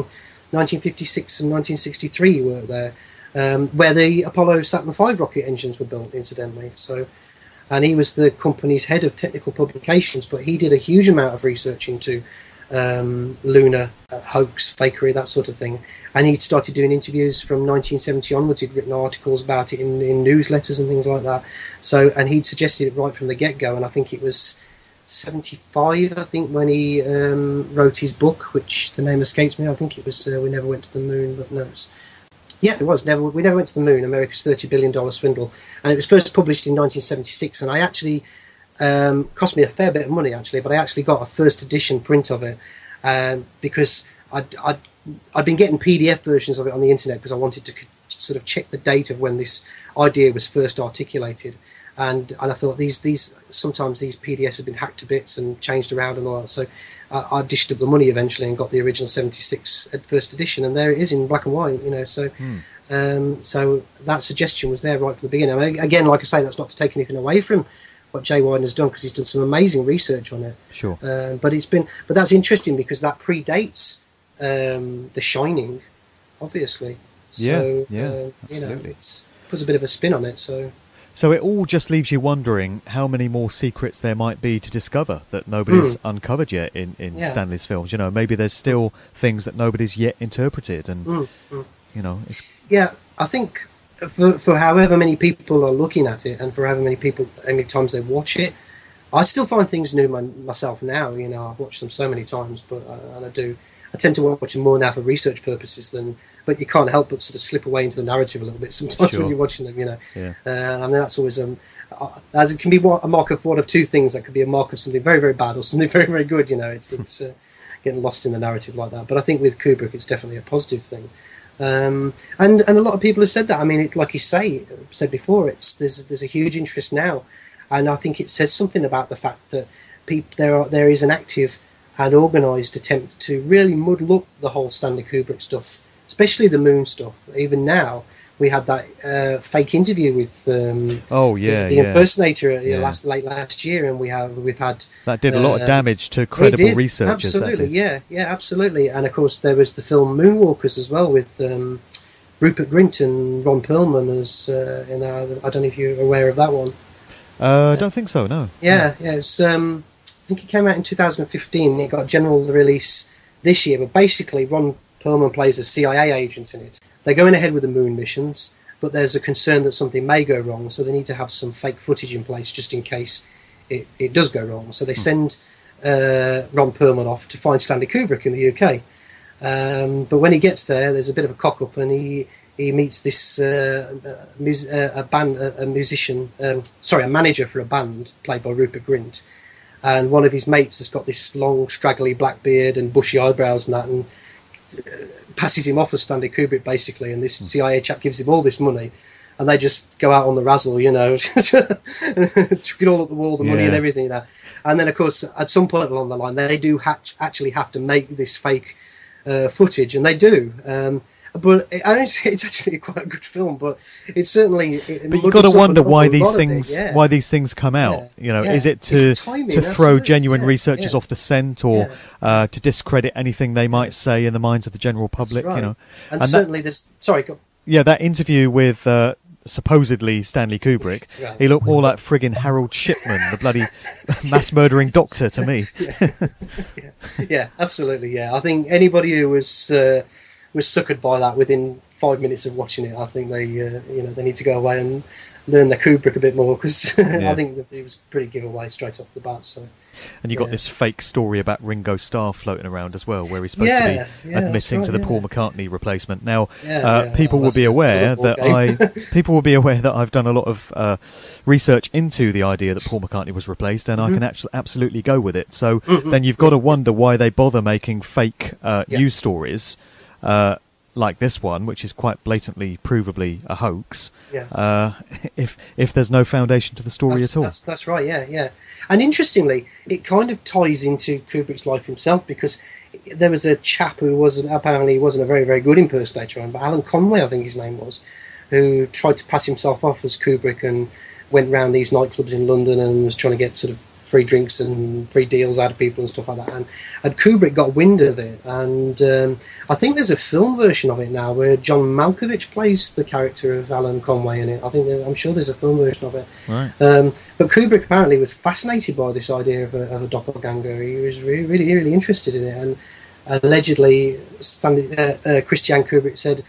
1956 and 1963. He worked there, um, where the Apollo Saturn V rocket engines were built, incidentally. So, and he was the company's head of technical publications, but he did a huge amount of research into um, lunar uh, hoax, fakery, that sort of thing. And he'd started doing interviews from 1970 onwards. He'd written articles about it in, in newsletters and things like that. So, and he'd suggested it right from the get go. And I think it was 75, I think, when he um, wrote his book, which the name escapes me. I think it was uh, We Never Went to the Moon, but no. It's, yeah, it was. Never. We never went to the moon. America's thirty billion dollar swindle, and it was first published in 1976. And I actually um, cost me a fair bit of money actually, but I actually got a first edition print of it um, because I'd, I'd, I'd been getting PDF versions of it on the internet because I wanted to sort of check the date of when this idea was first articulated. And, and I thought these these sometimes these PDFs have been hacked to bits and changed around and all that. So I, I dished up the money eventually and got the original '76 first edition, and there it is in black and white. You know, so um, so that suggestion was there right from the beginning. I mean, again, like I say, that's not to take anything away from what Jay Weidner's done because he's done some amazing research on it. Sure. Um, but it's been, but that's interesting because that predates um, The Shining, obviously. So, Yeah, yeah, uh, you know, absolutely. it's puts a bit of a spin on it. So So it all just leaves you wondering how many more secrets there might be to discover that nobody's uncovered yet in, in. Yeah. Stanley's films. You know, maybe there's still things that nobody's yet interpreted, and Mm, mm. you know, it's yeah, I think for for however many people are looking at it, and for however many people, how many times they watch it, I still find things new my, myself now. You know, I've watched them so many times, but uh, and I do. I tend to watch them more now for research purposes than, but you can't help but sort of slip away into the narrative a little bit sometimes Sure. when you're watching them. You know, Yeah. uh, and that's always um, uh, as it can be a mark of one of two things. That could be a mark of something very very bad or something [laughs] very very good. You know, it's it's uh, getting lost in the narrative like that. But I think with Kubrick, it's definitely a positive thing. Um, and and a lot of people have said that. I mean, it's like you say said before. It's there's there's a huge interest now, and I think it says something about the fact that people there are there is an active and organised attempt to really muddle up the whole Stanley Kubrick stuff, especially the moon stuff. Even now, we had that uh, fake interview with um, Oh, yeah, the, the yeah. impersonator uh, Yeah. last late last year, and we have we've had that did a lot of uh, damage to credible did, researchers. Absolutely, yeah, yeah, absolutely. And of course, there was the film Moonwalkers as well with um, Rupert Grint and Ron Perlman as uh, in. I don't know if you're aware of that one. Uh, I don't think so. No. Yeah, yeah. It's um, think it came out in 2015. and It got general release this year, but basically, Ron Perlman plays a CIA agent in it. They're going ahead with the moon missions, but there's a concern that something may go wrong, so they need to have some fake footage in place just in case it, it does go wrong. So they send uh, Ron Perlman off to find Stanley Kubrick in the UK. Um, but when he gets there, there's a bit of a cock up, and he he meets this uh, uh, mus- uh, a band a, a musician, um, sorry, a manager for a band played by Rupert Grint, and one of his mates has got this long, straggly black beard and bushy eyebrows and that, and uh, passes him off as Stanley Kubrick basically, and this CIA chap gives him all this money. And they just go out on the razzle, you know, [laughs] it all at the wall, the money and everything. You know. And then, of course, at some point along the line, they do actually have to make this fake uh, footage, and they do. Um, but it, it's, [laughs] it's actually quite a good film, but it's certainly. It But you got to wonder why these of it, things yeah. why these things come out. You know, yeah. is it to timing, to throw genuine yeah, researchers yeah. off the scent or Yeah. uh, to discredit anything they might say in the minds of the general public? right. You know, and, that- certainly there's. Sorry, go, yeah, that interview with. Uh, Supposedly Stanley Kubrick, [laughs] Yeah. he looked more like friggin' Harold Shipman, the bloody [laughs] mass murdering doctor to me. yeah, absolutely. Yeah, I think anybody who was uh, was suckered by that within five minutes of watching it, I think they uh, you know they need to go away and learn their Kubrick a bit more because [laughs] Yeah. I think it was pretty giveaway straight off the bat. So And you got Yeah. this fake story about Ringo Starr floating around as well, where he's supposed Yeah, to be admitting to right, the Paul. McCartney replacement. Now, uh, people will be aware that I, [laughs] people will be aware that I've done a lot of uh, research into the idea that Paul McCartney was replaced, and I Mhm. can actually absolutely go with it. So Mhm. then you've got to wonder why they bother making fake uh, news stories. Uh, like this one, which is quite blatantly, provably a hoax. Yeah. Uh, [laughs] if if there's no foundation to the story that's, at all, That's, that's right. Yeah, yeah. And interestingly, it kind of ties into Kubrick's life himself because there was a chap who wasn't apparently wasn't a very very good impersonator, but Alan Conway, I think his name was, who tried to pass himself off as Kubrick and went round these nightclubs in London and was trying to get sort of free drinks and free deals out of people and stuff like that. And, and Kubrick got wind of it, and um, I think there's a film version of it now where John Malkovich plays the character of Alan Conway in it. I think there, I'm sure there's a film version of it. Right. Um, but Kubrick apparently was fascinated by this idea of a, of a doppelganger. He was really, really, really interested in it, and allegedly, Stanley, uh, uh, Christiane Kubrick said.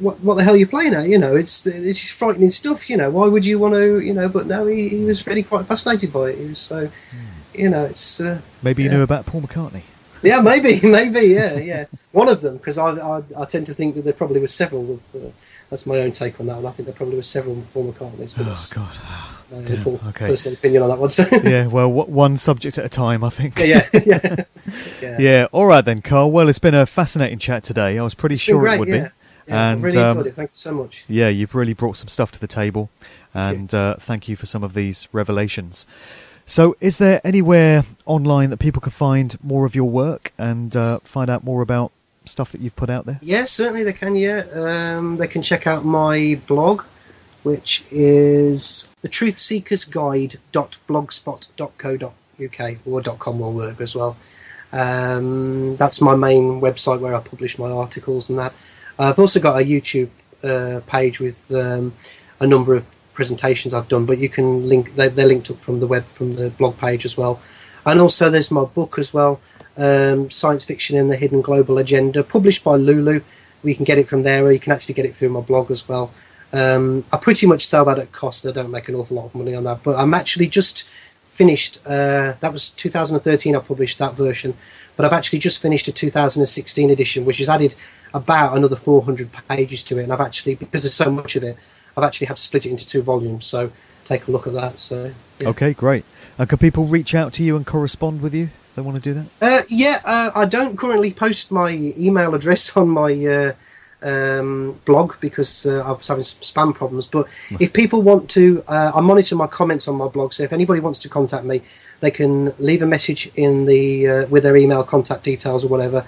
What, what the hell are you playing at? You know, it's this is frightening stuff. You know, why would you want to? You know, but no, he, he was really quite fascinated by it. He was so, you know, it's uh, Maybe you yeah. knew about Paul McCartney. yeah, maybe, [laughs] maybe, yeah, yeah. One of them, because I, I, I tend to think that there probably were several. Of, uh, that's my own take on that one. I think there probably were several Paul McCartneys. But Oh, God. my Dear, own Paul- okay. personal opinion on that one. So [laughs] yeah, well, one subject at a time, I think. yeah, yeah, [laughs] yeah. Yeah, all right then, Carl. Well, it's been a fascinating chat today. I was pretty It's sure great, it would yeah. be. Yeah, I've and really um, enjoyed it. Thank you so much. yeah, you've really brought some stuff to the table, and uh, thank you for some of these revelations. So, is there anywhere online that people can find more of your work and uh, find out more about stuff that you've put out there? Yeah, certainly they can. Yeah, um, they can check out my blog, which is the truthseekersguide.blogspot.co.uk or .com will work as well. Um, that's my main website where I publish my articles and that. I've also got a YouTube uh, page with um, a number of presentations I've done, but you can link they, they're linked up from the web from the blog page as well. And also there's my book as well, um, Science Fiction in the Hidden Global Agenda, published by Lulu. We can get it from there, or you can actually get it through my blog as well. Um, I pretty much sell that at cost. I don't make an awful lot of money on that, but I'm actually just finished. Uh, that was 2013. I published that version, but I've actually just finished a 2016 edition, which has added about another 400 pages to it. And I've actually, because there's so much of it, I've actually had to split it into two volumes. So take a look at that. So yeah. Okay, great. And can people reach out to you and correspond with you if they want to do that? Uh, yeah, uh, I don't currently post my email address [laughs] on my uh, um, blog because uh, I was having some spam problems. But if people want to, uh, I monitor my comments on my blog. So if anybody wants to contact me, they can leave a message in the uh, with their email contact details or whatever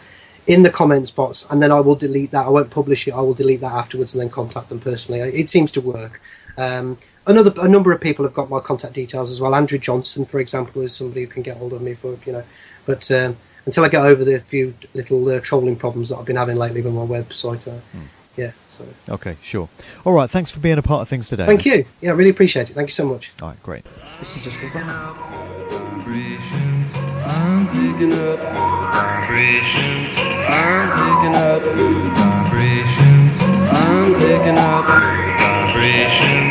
in the comments box, and then I will delete that. I won't publish it. I will delete that afterwards and then contact them personally. It seems to work. Um, another a number of people have got my contact details as well. Andrew Johnson, for example, is somebody who can get hold of me for you know. But um, until I get over the few little uh, trolling problems that I've been having lately with my website. Uh, mm. Yeah. So. Okay. Sure. All right. Thanks for being a part of things today. Thank you. Yeah, really appreciate it. Thank you so much. All right. Great. This is just for I'm picking up vibrations. I'm picking up vibrations. I'm picking up vibrations.